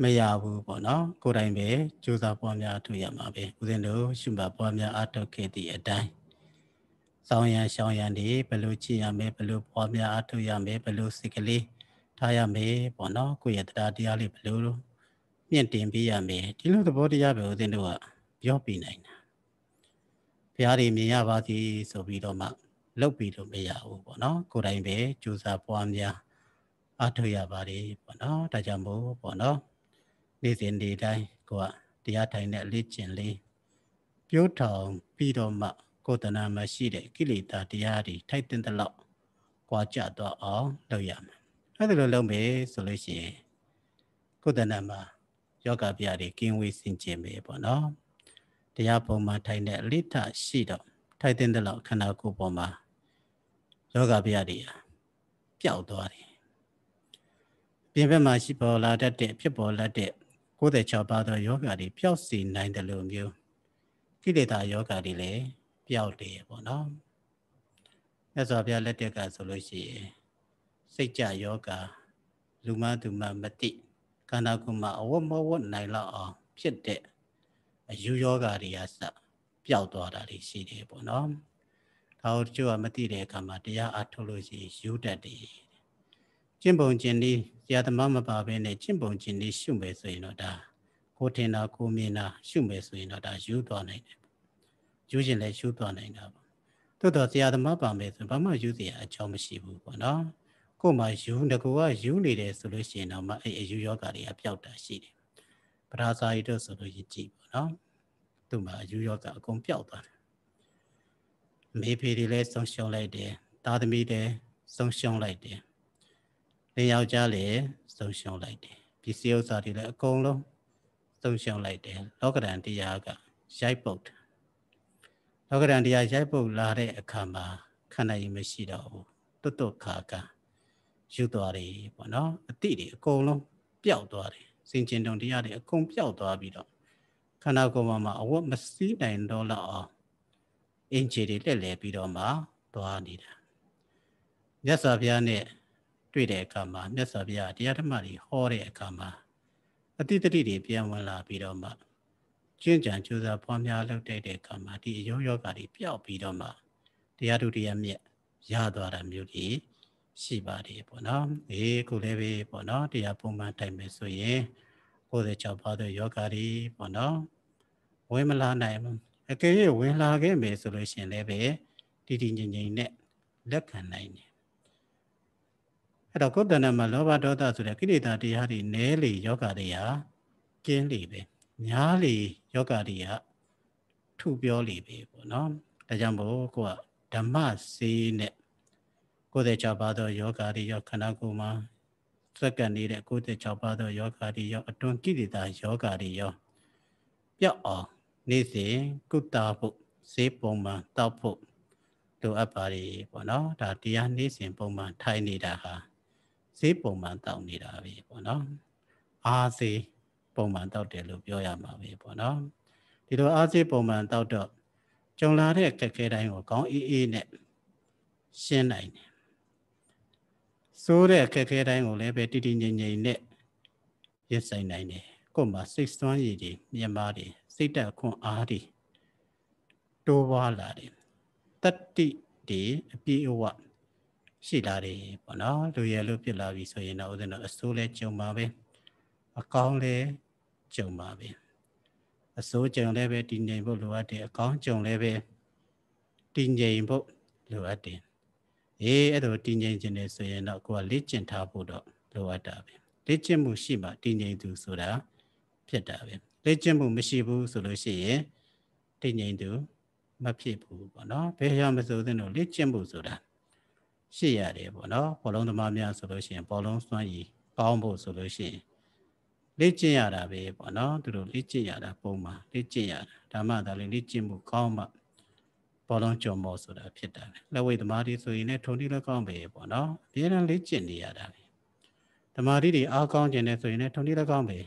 A: မရဘူးပေါ့နော်ကိုယ်တိုင်ပဲကြိုးစားပွားများထုတ်ရမှာပဲဦးဇင်းတို့ရှုမှတ်ပွားများအထုတ်ခဲ့သည့်အတိုင်းစောင်းရန်ရှောင်းရန်တွေဘယ်လိုကြည့်ရမလဲဘယ်လိုပွားများအထုတ်ရမလဲဘယ်လိုစိတ်ကလေးထားရမယ်ပေါ့နော်ကိုယ့်ရဲ့တရားတရားလေးဘယ်လိုမြင့်တင်ပေးရမယ်ဒီလိုသဘောတရားပဲဦးဇင်းတို့ကပြောပြနိုင်တာဘုရားတွေမြင်ရပါသည်ဆိုပြီးတော့မှလုပ်ပြီးလို့မရဘူးပေါ့နော်ကိုယ်တိုင်ပဲကြိုးစားပွားများအထုတ်ရပါတယ်ပေါ့နော်ဒါကြောင့်မို့ပေါ့နော် နေ့စဉ်နေ့တိုင်းကိုကတရားထိုင်တဲ့လေ့ကျင့်လေးပြိုးထောင်ပြီးတော့မှကိုယ်တဏ္ဍာမှာရှိတဲ့ကိလေသာတရားတွေထိုက်တဲ့လောက်ကြွားကြတော့အောင်လုပ်ရမယ်အဲ့ဒါလိုလုပ်မယ်ဆိုလို့ရှိရင်ကိုယ်တဏ္ဍာမှာယောဂဗျာတွေကင်းဝေးစင်ကြင်ပဲပေါ့နော်တရားပုံမှန်ထိုင်တဲ့အလိထရှိတော့ထိုက်တဲ့လောက်ခန္ဓာကိုယ်ပေါ်မှာယောဂဗျာတွေပျောက်သွားတယ်ပြင်ဘက်မှာရှိပေါ်လာတတ်တဲ့ဖြစ်ပေါ်လာတဲ့ 96ပါးသောယောဂတွေပျောက်စေနိုင်တယ်လို့မျိုးကိလေသာယောဂတွေလည်းပျောက်တယ်ပေါ့နော်မြတ်စွာဘုရားလက်ထက်ကဆိုလို့ရှိရင်စိတ်ကြယောဂလူမသူမမတိခန္ဓာကိုယ်မှာအဝတ်မဝတ်နိုင်လောက်အောင်ဖြစ်တဲ့အယူယောဂတွေကစပျောက်သွားတာတွေရှိတယ်ပေါ့နော်ဒါတို့ကျိုးကမသိတဲ့အခါမှာတရားအထုတ်လို့ရှိရင်ယူတတ်တယ် ကျင့်ပုံကျင့်နည်းဆရာသမားမပါဘဲနဲ့ကျင့်ပုံကျင့်နည်းရှုမယ်ဆိုရင်တော့ဒါကိုထင်တာကိုမြင်တာရှုမယ်ဆိုရင်တော့ဒါယူသွားနိုင်တယ်ယူခြင်းလည်းရှုသွားနိုင်တာပေါ့သို့တော့ဆရာသမားပါမယ်ဆိုဘာမှယူစရာအကြောင်းမရှိဘူးပေါ့နော်ကို့မှာယူငကူကယူနေတယ်ဆိုလို့ရှိရင်တော့မှအဲ့အယူယောဂတွေကပျောက်တာရှိတယ်ပရာဇာယိတို့ဆိုလို့ရင်ကြည့်ပေါ့နော်သူ့မှာအယူယောဂအကုန်ပျောက်သွားတယ်မေဖေတွေလည်းဆုံးရှုံးလိုက်တယ်သားသမီးတွေဆုံးရှုံးလိုက်တယ် နေယောက်ျားလည်းဆုံးရှုံးလိုက်တယ်ပစ္စည်းဥစ္စာတွေလည်းအကုန်လုံးဆုံးရှုံးလိုက်တယ်လောကရန်တရားကရိုက်ပုတ်လောကရန်တရားရိုက်ပုတ်လာတဲ့အခါမှာခန္ဓာရင်မရှိတော့ဘူးတွတ်တွတ်ခါကယူသွားတယ်ပေါ့နော်အတိတွေအကုန်လုံးပျောက်သွားတယ်စင်ကျင်တုံတရားတွေအကုန်ပျောက်သွားပြီးတော့ခန္ဓာကိုယ်မှာအဝတ်မစည်းနိုင်တော့လောက်အောင်အင်ဂျီတွေလက်လဲပြီးတော့မှသွားနေတာမြတ်စွာဘုရားနဲ့ တွေ့တဲ့အခါမှာမြတ်စွာဘုရားတရားဓမ္မတွေဟောတဲ့အခါမှာအတိတတိတွေပြန်ဝင်လာပြီးတော့မှကျင့်ကြံကြိုးစားပွားများလုပ်တဲ့အခါမှာဒီအယောယောဂါတွေပျောက်ပြီးတော့မှတရားဒုတရားမြတ်ရသွားတာမျိုးတွေရှိပါတယ်ပေါ့နော်အေးခုလည်းပဲပေါ့နော်တရားပုံမှန်တိုင်မယ်ဆိုရင်96ပါးသောယောဂါတွေပေါ့နော်ဝင်မလာနိုင်ဘူးအကယ်၍ဝင်လာခဲ့မယ်ဆိုလို့ရှိရင်လည်းပဲတည်တည်ငြိမ်ငြိမ်နဲ့လက်ခံနိုင်တယ် အဲ့တော့ကိုယ်တဏ္ဍမှာလောဘဒေါသဆိုတဲ့ကိလေသာတရားတွေနည်းလေယောဂတွေဟာကျင်းလေပဲများလေယောဂတွေဟာထုပြောလေပဲပေါ့နော်ဒါကြောင့်မို့ကိုကဓမ္မစေနဲ့96ပါးသောယောဂတွေရောခန္ဓာကိုယ်မှာစက္ကန့်နေတဲ့96ပါးသောယောဂတွေရောအတွန်းကိလေသာယောဂတွေရောပြောက်အောင်နေ့စဉ်ကုသဖို့ဈေးပုံမှန်တောက်ဖို့လိုအပ်ပါတယ်ပေါ့နော်ဒါတရားနေ့စဉ်ပုံမှန်ထိုင်နေတာဟာ ဈေးပုံမှန်တောက်နေတာပဲပေါ့နော်အားဈေးပုံမှန်တောက်တယ်လို့ပြောရမှာပဲပေါ့နော်ဒီလိုအားဈေးပုံမှန်တောက်တော့ကြုံလာတဲ့အခက်အခဲတိုင်းကိုကောင်းအေးအေးနဲ့ရှင်းနိုင်တယ်စိုးတဲ့အခက်အခဲတိုင်းကိုလည်းပဲတည်တည်ငြိမ်ငြိမ်နဲ့ရက်ဆိုင်နိုင်တယ်ကိုယ်မှာစိတ်စွမ်းရည်တွေမြင်ပါတယ်စိတ်တက်ခွန်အားတွေတိုးပွားလာတယ်တတ္တိတွေအပြည့်အဝ ရှိလာတယ်ပေါ့နော်လူရလို့ဖြစ်လာပြီဆိုရင်တော့ဦးဇင်းတို့အစိုးလဲကြုံပါပဲအကောင်းလဲကြုံပါပဲအစိုးကြုံလဲပဲတည်ငြိမ်ဖို့လိုအပ်တယ်အကောင်းကြုံလဲပဲတည်ငြိမ်ဖို့လိုအပ်တယ်အေးအဲ့လိုတည်ငြိမ်ခြင်းနေဆိုရင်တော့ကိုကလေ့ကျင့်ထားဖို့တော့လိုအပ်တာပဲလေ့ကျင့်မှုရှိမှတည်ငြိမ်သူဆိုတာဖြစ်တာပဲလေ့ကျင့်မှုမရှိဘူးဆိုလို့ရှိရင်တည်ငြိမ်သူမဖြစ်ဘူးပေါ့နော်ဘယ်ရမဆိုသင့်တော့လေ့ကျင့်မှုဆိုတာ ရှိရတယ်ပေါ့နော်ဘောလုံးသမားများဆိုလို့ရှိရင်ဘောလုံးစွမ်းရည်ကောင်းဖို့ဆိုလို့ရှိရင်လေ့ကျင့်ရတာပဲပေါ့နော်သူတို့လေ့ကျင့်ရတာပုံမှန်လေ့ကျင့်ရတာဒါမှသာလေလေ့ကျင့်မှုကောင်းမှဘောလုံးကြုံမောဆိုတာဖြစ်တာလေလက်ဝိသမားတွေဆိုရင်လည်းထုံတိလည်းကောင်းပဲပေါ့နော်အများအားလေ့ကျင့်နေရတာပဲသမာဓိတွေအားကောင်းခြင်းနဲ့ဆိုရင်လည်းထုံတိလည်းကောင်းပဲ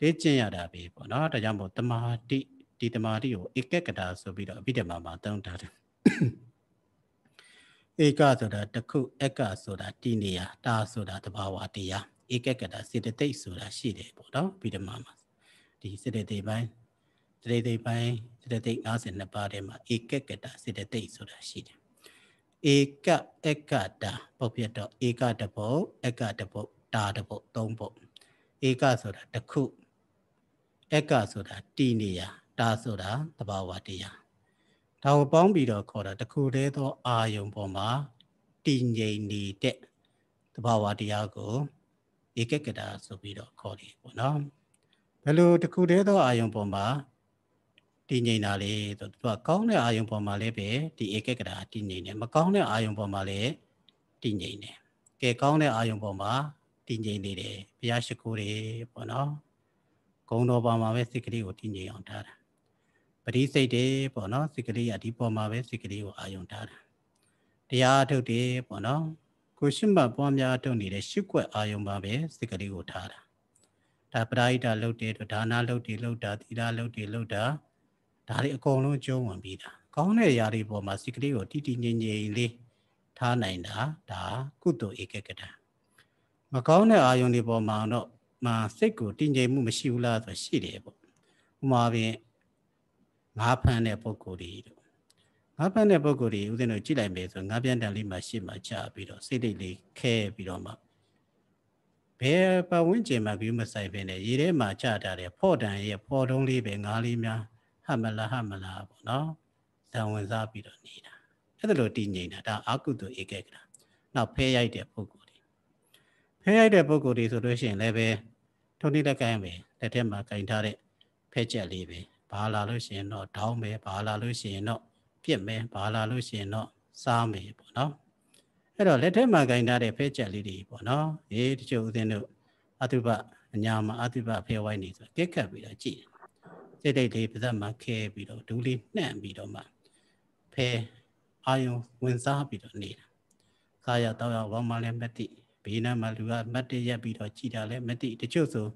A: လေ့ကျင့်ရတာပဲပေါ့နော်ဒါကြောင့်မို့တမာတိဒီတမာတိကိုဧကကတာဆိုပြီးတော့အဘိဓမ္မာမှာသုံးထားတယ် ဧကဆိုတာတစ်ခုအကဆိုတာတည်နေရတာဆိုတာတဘာဝတရားဧကကတာစေတသိက်ဆိုတာရှိတယ်ပေါ့နော်အဘိဓမ္မာမှာဒီစေတသိက်ပိုင်းစေတသိက်ပိုင်းစေတသိက်52ပါးထဲမှာဧကကတာစေတသိက်ဆိုတာရှိတယ်ဧကအကတာပုတ်ပြတော့ဧကတပုတ်အကတပုတ်တာတပုတ်သုံးပုတ်ဧကဆိုတာတစ်ခုအကဆိုတာတည်နေရတာဆိုတာတဘာဝတရား ဒါကိုပေါင်းပြီးတော့ခေါ်တာတခုတည်းသောအာယုံပေါ်မှာတည်ငြိမ်နေတဲ့တဘာဝတရားကိုဧကကတာဆိုပြီးတော့ခေါ်တယ်ပေါ့နော်ဘယ်လိုတခုတည်းသောအာယုံပေါ်မှာတည်ငြိမ်တာလေဆိုသူကကောင်းတဲ့အာယုံပေါ်မှာလည်းပဲဒီဧကကတာတည်ငြိမ်တယ်မကောင်းတဲ့အာယုံပေါ်မှာလည်းတည်ငြိမ်တယ်ကဲကောင်းတဲ့အာယုံပေါ်မှာတည်ငြိမ်နေတယ်ဘုရားရှိခိုးတယ်ပေါ့နော်ဂုံတော်ပါမှာပဲစိတ်ကလေးကိုတည်ငြိမ်အောင်ထားတာ ပရိစိတ်တွေပေါ့နော်စိတ်ကလေးကဒီပေါ်မှာပဲစိတ်ကလေးကိုအာယုံထားတာတရားထုတ်တယ်ပေါ့နော်ကိုရှိမှပွားများထုတ်နေတဲ့ရှုွက်အာယုံပါပဲစိတ်ကလေးကိုထားတာဒါပရိဒလုတ်တယ်ဒါနာလုတ်တယ်လုတ်တာသီလလုတ်တယ်လုတ်တာဒါတွေအကုန်လုံးကျုံးဝင်ပြီးတာကောင်းတဲ့ຢာတွေပေါ်မှာစိတ်ကလေးကိုတည်တည်ငြိမ်ငြိမ်လေးထားနိုင်တာဒါကုသိုလ်ဧကကတာမကောင်းတဲ့အာယုံတွေပေါ်မှာတော့မှာစိတ်ကိုတည်ငြိမ်မှုမရှိဘူးလားဆိုရှိတယ်ပေါ့ဥမာဖြင့် ငါးဖမ်းတဲ့ပုံကိုယ်တွေတို့ငါးဖမ်းတဲ့ပုံကိုယ်တွေဦးဇင်းတို့ကြည့်လိုက်မယ်ဆိုငါးပြန်တန်လေးမှရှေ့မှာချပြီးတော့စိတ်တိတ်လေးခဲပြီးတော့မှဘယ်ပတ်ဝန်းကျင်မှာ view မဆိုင်ပဲနဲ့ရေထဲမှာချထားတဲ့ဖော့တန်ရဲ့ဖော်တုံးလေးပဲငါးလေးများဟမလာဟမလာပေါ့နော်ဇံဝင်စားပြီးတော့နေတာအဲ့ဒါလိုတည်ငြိမ်တာဒါအာကုတုဧကကတာနောက်ဖဲရိုက်တဲ့ပုံကိုယ်တွေဖဲရိုက်တဲ့ပုံကိုယ်တွေဆိုလို့ရှိရင်လည်းပဲထုံတိလက်ကိုင်းပဲလက်ထဲမှာကင်ထားတဲ့ဖဲချက်လေးပဲ ဘာလာလို့ရှိရင်တော့ဒေါင်းပဲဘာလာလို့ရှိရင်တော့ပြစ်မယ်ဘာလာလို့ရှိရင်တော့စားမယ်ပေါ့နော်အဲ့တော့လက်ထဲမှာကင်ထားတဲ့ဖဲချက်လေးတွေပေါ့နော်အေးတချို့ဦးဇင်းတို့အတုပအညာမှာအတုပဖဲဝိုင်းနေဆိုကက်ကပ်ပြီးတော့ကြည့်စိတ်တိတ်လေးပါဇက်မှာခဲပြီးတော့ဒူးလေးနှံ့ပြီးတော့မှဖဲအာယုံဝင်စားပြီးတော့နေတာစားရတော့ရဘောင်းမလည်းမသိဘေးနားမှာလူကမတ်တရက်ပြီးတော့ကြည်တာလည်းမသိတချို့ဆို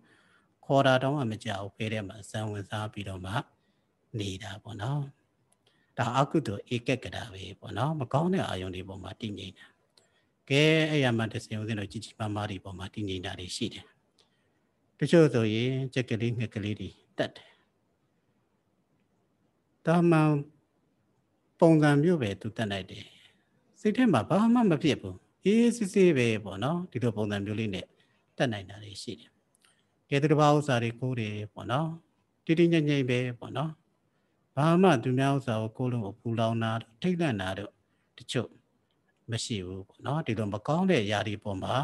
A: ခေါ်တာတောင်းမှမကြောက်ဖဲထဲမှာဇံဝင်စားပြီးတော့မှနေတာပေါ့နော်ဒါအကုသိုလ်ဧကကတာပဲပေါ့နော်မကောင်းတဲ့အာယုံတွေပေါ်မှာတည်ငြိမ်တာကဲအဲ့ရမှာတစင်ဦးစင်းတို့ကြီးကြီးမားမားတွေပေါ်မှာတည်ငြိမ်တာတွေရှိတယ်တချို့ဆိုရင်ကြက်ကလေးငှက်ကလေးတွေတက်တယ်တာမန်ပုံစံမျိုးပဲသူတက်နိုင်တယ်စိတ်ထဲမှာဘာမှမဖြစ်ဘူးအေးစစ်စစ်ပဲပေါ့နော်ဒီလိုပုံစံမျိုးလေးနဲ့တက်နိုင်တာတွေရှိတယ် ကဲသူတစ်ပါးဥစ္စာတွေကိုတယ်ပေါ့နော်တိတိညံ့ညံ့ပဲပေါ့နော်ဘာမှသူများဥစ္စာကိုကိုလုံးကိုပူလောင်တာထိတ်လန့်တာတို့တချို့မရှိဘူးပေါ့နော်ဒီလိုမကောင်းတဲ့ຢာဒီပေါ်မှာ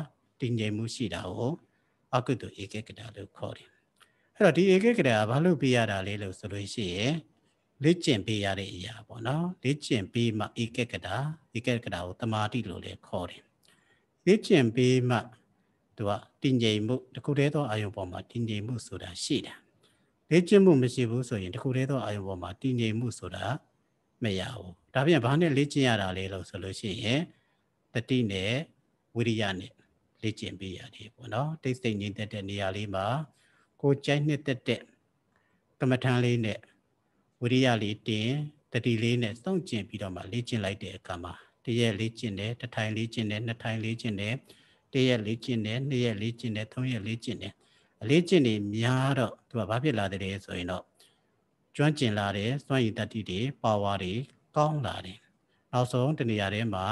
A: တည်ငြိမ်မှုရှိတာကိုအကုသိုလ်ဧကကတာလို့ခေါ်တယ်အဲ့တော့ဒီဧကကတာကဘာလို့ပြရတာလဲလို့ဆိုလို့ရှိရင်လေ့ကျင့်ပေးရတဲ့အရာပေါ့နော်လေ့ကျင့်ပေးမှဧကကတာဧကကတာကိုတမာတိလို့လည်းခေါ်တယ်လေ့ကျင့်ပေးမှ သူကတည်ငြိမ်မှုတခုတည်းသောအာယုံပေါ်မှာတည်ငြိမ်မှုဆိုတာရှိတယ်လေ့ကျင့်မှုမရှိဘူးဆိုရင်တခုတည်းသောအာယုံပေါ်မှာတည်ငြိမ်မှုဆိုတာမရဘူးဒါပြန်ဘာနဲ့လေ့ကျင့်ရတာလဲလို့ဆိုလို့ရှိရင်တတိနဲ့ဝိရိယနဲ့လေ့ကျင့်ပေးရတယ်ပေါ့နော်တိတ်ဆိတ်ငြိမ်သက်တဲ့နေရာလေးမှာကိုကြိုက်နှစ်သက်တဲ့ကမ္မထံလေးနဲ့ဝိရိယလေးတင်တတိလေးနဲ့စောင့်ကျင်ပြီးတော့မှလေ့ကျင့်လိုက်တဲ့အခါမှာတရက်လေ့ကျင့်တယ်တစ်ထိုင်လေ့ကျင့်တယ်နှစ်ထိုင်လေ့ကျင့်တယ် တရက်လေ့ကျင့်တယ်နှစ်ရက်လေ့ကျင့်တယ်သုံးရက်လေ့ကျင့်တယ်အလေ့ကျင့်နေများတော့သူကဘာဖြစ်လာတယ်ဆိုရင်တော့ကျွမ်းကျင်လာတယ်စွမ်းရည်တတ္တိတွေပါဝါတွေကောင်းလာတယ်နောက်ဆုံးတနေရာထဲမှာ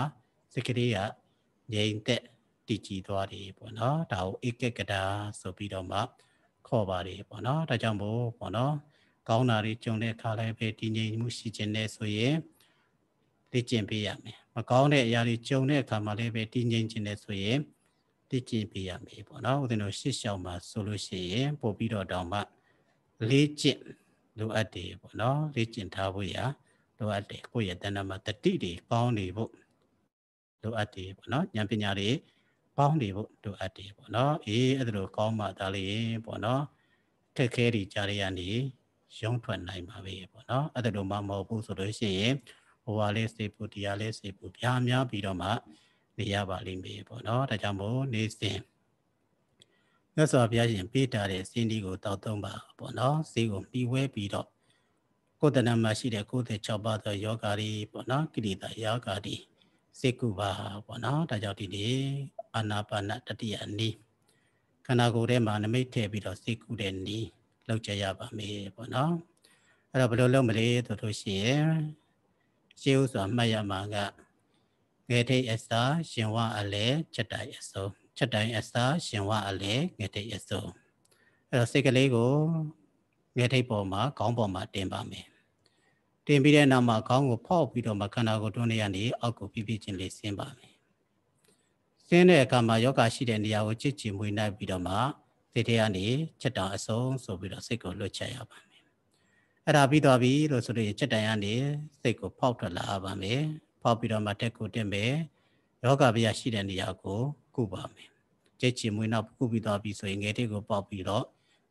A: စကလေးကငြိမ်သက်တည်ကြည်သွားတယ်ပေါ့နော်ဒါကိုဧကကတာဆိုပြီးတော့မှခေါ်ပါတယ်ပေါ့နော်ဒါကြောင့်မို့ပေါ့နော်ကောင်းတာတွေကြုံတဲ့အခါလည်းပဲတည်ငြိမ်မှုရှိခြင်းနဲ့ဆိုရင်လေ့ကျင့်ပေးရမယ်မကောင်းတဲ့အရာတွေကြုံတဲ့အခါမှာလည်းပဲတည်ငြိမ်ခြင်းနဲ့ဆိုရင် လေ့ကျင့်ပေးရမယ်ပေါ့နော်ဦးဇင်းတို့ရှစ်ရှောင်းမှာဆိုလို့ရှိရင်ပို့ပြီးတော့တောင်မှလေ့ကျင့်လိုအပ်တယ်ပေါ့နော်လေ့ကျင့်ထားဖို့ရာလိုအပ်တယ်ကိုယ့်ရဲ့တဏ္ဍမှာတတိတွေကောင်းနေဖို့လိုအပ်တယ်ပေါ့နော်ဉာဏ်ပညာတွေကောင်းနေဖို့လိုအပ်တယ်ပေါ့နော်အေးအဲ့ဒါလိုကောင်းမှဒါလေးရင်ပေါ့နော်ခက်ခဲတွေကြားရရနေရုံးထွက်နိုင်ပါပဲပေါ့နော်အဲ့ဒါလိုမှမဟုတ်ဘူးဆိုလို့ရှိရင်ဟိုဟာလေးစေဖို့တရားလေးစေဖို့ပြားများပြီးတော့မှ နေရပါလိမ့်မယ်ပေါ့နော်ဒါကြောင့်မို့နေစဉ်မြတ်စွာဘုရားရှင်ပေးထားတဲ့စင်းဒီကိုတောက်သုံးပါပေါ့နော်ဈေးကိုပြီးဝဲပြီးတော့ကိုယ်တဏ္ဍမှာရှိတဲ့96ပါးသောယောဂါတွေပေါ့နော်ကိလေသာယောဂါတွေစေကုပါပေါ့နော်ဒါကြောင့်ဒီနေ့အာနာပါနတတိယနီးခန္ဓာကိုယ်ထဲမှာနမိတ်ထည့်ပြီးတော့စေကုတဲ့နီးလောက်ကြရပါမယ်ပေါ့နော်အဲ့တော့ဘယ်လိုလုပ်မလဲဆိုလို့ရှိရင်ရှေးဥစွာမှတ်ရမှာက ငယ်ထိတ်အစာရှင်ဝအလဲချက်တိုင်အစုံချက်တိုင်အစာရှင်ဝအလဲငယ်ထိတ်အစုံအဲ့တော့စိတ်ကလေးကိုငယ်ထိတ်ပေါ်မှာခေါင်းပေါ်မှာတင်ပါမယ်တင်ပြီးတဲ့နောက်မှာခေါင်းကိုဖောက်ပြီးတော့မှခန္ဓာကိုယ်တွန်းနေရနေအောက်ကိုပြပြချင်းလေးဆင်းပါမယ်ဆင်းတဲ့အခါမှာယောဂရှိတဲ့နေရာကိုချစ်ချင်မွေးနိုင်ပြီးတော့မှစိတ်ထဲကနေချက်တောင်အစုံဆိုပြီးတော့စိတ်ကိုလွတ်ချက်ရပါမယ်အဲ့ဒါပြီးသွားပြီလို့ဆိုလို့ချက်တိုင်ကနေစိတ်ကိုဖောက်ထွက်လာပါမယ် ဖောက်ပြီးတော့မှတက်ကိုတက်မယ်ယောဂဗျာရှိတဲ့နေရာကိုကုပါမယ်ချစ်ချင်မွေးနောက်ကုပြီးသွားပြီဆိုရင်ငယ်တဲ့ကိုပေါက်ပြီးတော့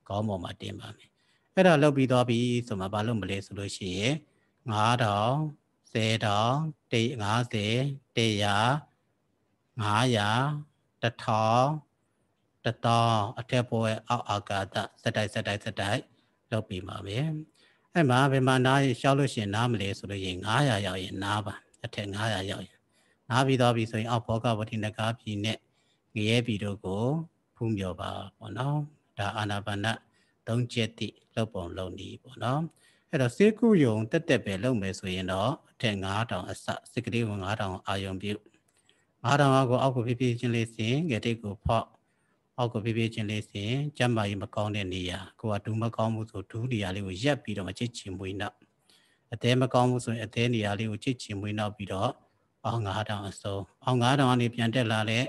A: ခေါင်းပေါ်မှာတင်ပါမယ်အဲ့ဒါလုပ်ပြီးသွားပြီဆိုမှဘာလို့မလဲဆိုလို့ရှိရင်9000 10000 150 100 900 1000 1000အထက်ပေါ်ရဲ့အောက်အာကာသစက်တိုက်စက်တိုက်စက်တိုက်လုပ်ပြီးပါပဲအဲ့မှာဘယ်မှာနားရှောက်လို့ရှိရင်နားမလဲဆိုလို့ရင်900ရောက်ရင်နားပါ အထက်900ရောက်ရင်နားပြီးတော့ပြီဆိုရင်အောက်ဘောကဝတိနဂါပြည်နဲ့ငရဲပြည်တို့ကိုဖူးမြော်ပါပေါ့နော်ဒါအာနာပါနသုံးချက်တိလောက်ပုံလုံးနေပေါ့နော်အဲ့တော့စေကုယုံတက်တက်ပဲလုပ်မယ်ဆိုရင်တော့အထက်9000အစစကလေးက9000အာယုံပြု9000ကိုအောက်ကိုဖြည်းဖြည်းချင်းလေးစင်ငယ်တိတ်ကိုဖောက်အောက်ကိုဖြည်းဖြည်းချင်းလေးစင်ကျမ်းမာရေးမကောင်းတဲ့နေရာကိုကဒူးမကောင်းမှုဆိုဒူးနေရာလေးကိုရက်ပြီးတော့မချစ်ချင်မွေးနောက် အသေးမကောင်းမှုဆိုရင်အသေးနေရာလေးကိုချစ်ချင်မွေးနောက်ပြီးတော့အောက်9000အစုံအောက်9000ကနေပြန်တက်လာတဲ့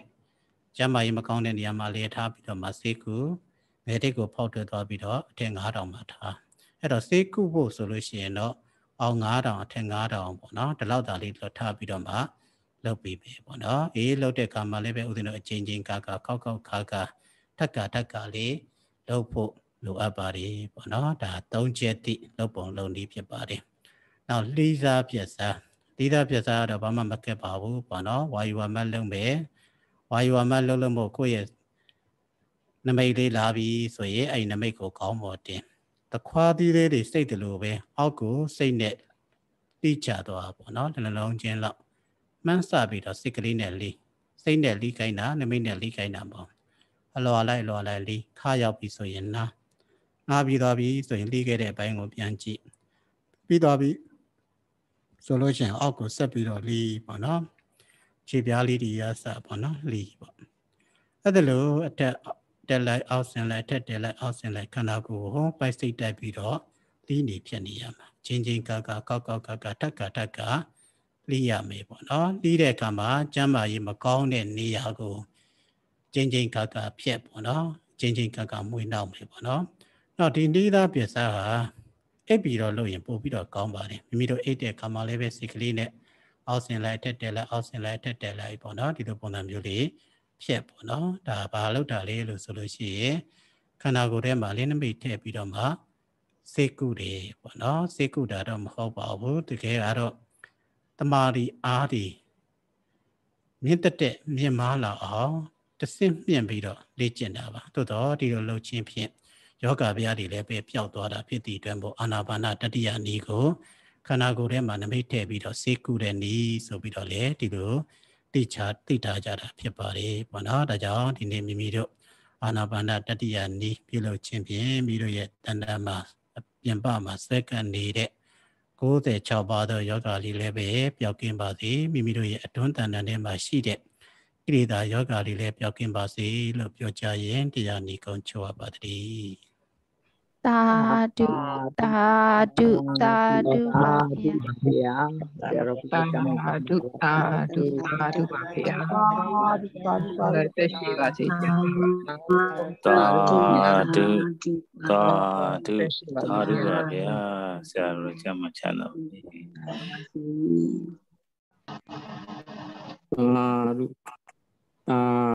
A: ကျမ်းမာရေးမကောင်းတဲ့နေရာမှာလေထားပြီးတော့မစေကုငယ်တိတ်ကိုဖောက်ထွက်သွားပြီးတော့အထက်9000မှာထားအဲ့တော့စေကုဖို့ဆိုလို့ရှိရင်တော့အောင်9000အထက်9000ပေါ့နော်ဒီလောက်သာလေးလွတ်ထားပြီးတော့မှလုပ်ပြီးပဲပေါ့နော်အေးလုပ်တဲ့အခါမှာလည်းပဲဥစဉ်တော့အချင်းချင်းကာကာခောက်ခောက်ခါခါထက်ကာထက်ကာလေးလုပ်ဖို့လိုအပ်ပါတယ်ပေါ့နော်ဒါသုံးချက်တိလုပ်ပုံလုပ်နည်းဖြစ်ပါတယ် နောက်လီးစားပြက်စားလီးစားပြက်စားကတော့ဘာမှမကက်ပါဘူးပေါ့နော်ဝါယူဝမတ်လုပ်မယ်ဝါယူဝမတ်လုပ်လို့မို့ကိုယ့်ရဲ့နမိတ်လေးလာပြီဆိုရင်အဲ့ဒီနမိတ်ကိုခေါင်းပေါ်တင်တခွားသီးလေးတွေစိတ်တလို့ပဲအောက်ကိုစိတ်နဲ့တိကျသွားပေါ့နော်နှလုံးချင်းလောက်မှန်းစပြီးတော့စိတ်ကလေးနဲ့လီစိတ်နဲ့လီခိုင်းတာနမိတ်နဲ့လီခိုင်းတာပေါ့အလော်လိုက်အလော်လိုက်လီခါရောက်ပြီဆိုရင်နားနားပြီးသွားပြီဆိုရင်လီခဲ့တဲ့အပိုင်းကိုပြန်ကြည့်ပြီးသွားပြီ ဆိုလို့ရှိရင်အောက်ကိုဆက်ပြီးတော့လီပေါ့နော်ခြေပြားလေးတွေရစပေါ့နော်လီပေါ့အဲ့ဒါလို့အထက်တက်လိုက်အောက်ဆင်းလိုက်ထက်တက်လိုက်အောက်ဆင်းလိုက်ခန္ဓာကိုယ်ကိုပိုက်စိတ်တိုက်ပြီးတော့လီးနေဖြစ်နေရမှာချင်းချင်းကာကာကောက်ကောက်ကာကာထက်ကာထက်ကလီးရမယ်ပေါ့နော်လီးတဲ့အခါမှာကျမ်းမာရေးမကောင်းတဲ့နေရာကိုချင်းချင်းကာကာဖြက်ပေါ့နော်ချင်းချင်းကာကာမွေးနောက်မယ်ပေါ့နော်နောက်ဒီနေသားပြစားဟာ အိပ်ပြီးတော့လုပ်ရင်ပို့ပြီးတော့ကောင်းပါတယ်မိမိတို့အိပ်တဲ့အခါမှာလည်းပဲစိတ်ကလေးနဲ့အောက်ဆင်းလိုက်တက်တက်လိုက်အောက်ဆင်းလိုက်တက်တက်လိုက်ပေါ့နော်ဒီလိုပုံစံမျိုးလေးဖြက်ပေါ့နော်ဒါဘာလောက်တာလဲလို့ဆိုလို့ရှိရင်ခန္ဓာကိုယ်ထဲမှာလင်းနမိတ်ထည့်ပြီးတော့မှစေကုတယ်ပေါ့နော်စေကုတာတော့မဟုတ်ပါဘူးတကယ်ကတော့တမာရီအားဒီမြင့်တက်တက်မြင့်မားလာအောင်တဆင့်မြင့်ပြီးတော့လေ့ကျင့်တာပါသို့တော့ဒီလိုလှုပ်ခြင်းဖြင့် ယောဂဗျာတွေလည်းပဲပျောက်သွားတာဖြစ်တည်တွင်ဖို့အာနာပါနတတိယနီးကိုခန္ဓာကိုယ်ထဲမှာနမိတ်ထည့်ပြီးတော့စေကုတဲ့နီးဆိုပြီးတော့လေဒီလိုသိချာသိထားကြတာဖြစ်ပါတယ်ပေါ့နော်ဒါကြောင့်ဒီနေ့မိမိတို့အာနာပါနတတိယနီးပြုလုပ်ခြင်းဖြင့်မိတို့ရဲ့တဏ္ဍာမှာပြင်ပမှာစက္ကန့်နေတဲ့96ပါးသောယောဂါလေးလည်းပဲပျောက်ကင်းပါစေမိမိတို့ရဲ့အတွန်းတဏ္ဍာထဲမှာရှိတဲ့ဣရိဒါယောဂါလေးလည်းပျောက်ကင်းပါစေလို့ပြောကြရင်တရားနီကုံချောပါတည်း
B: သာဓုသာဓုသာဓုပါဗျာ
D: ဗျာဆရာတော်ဘုရားသာဓုသာဓုသာ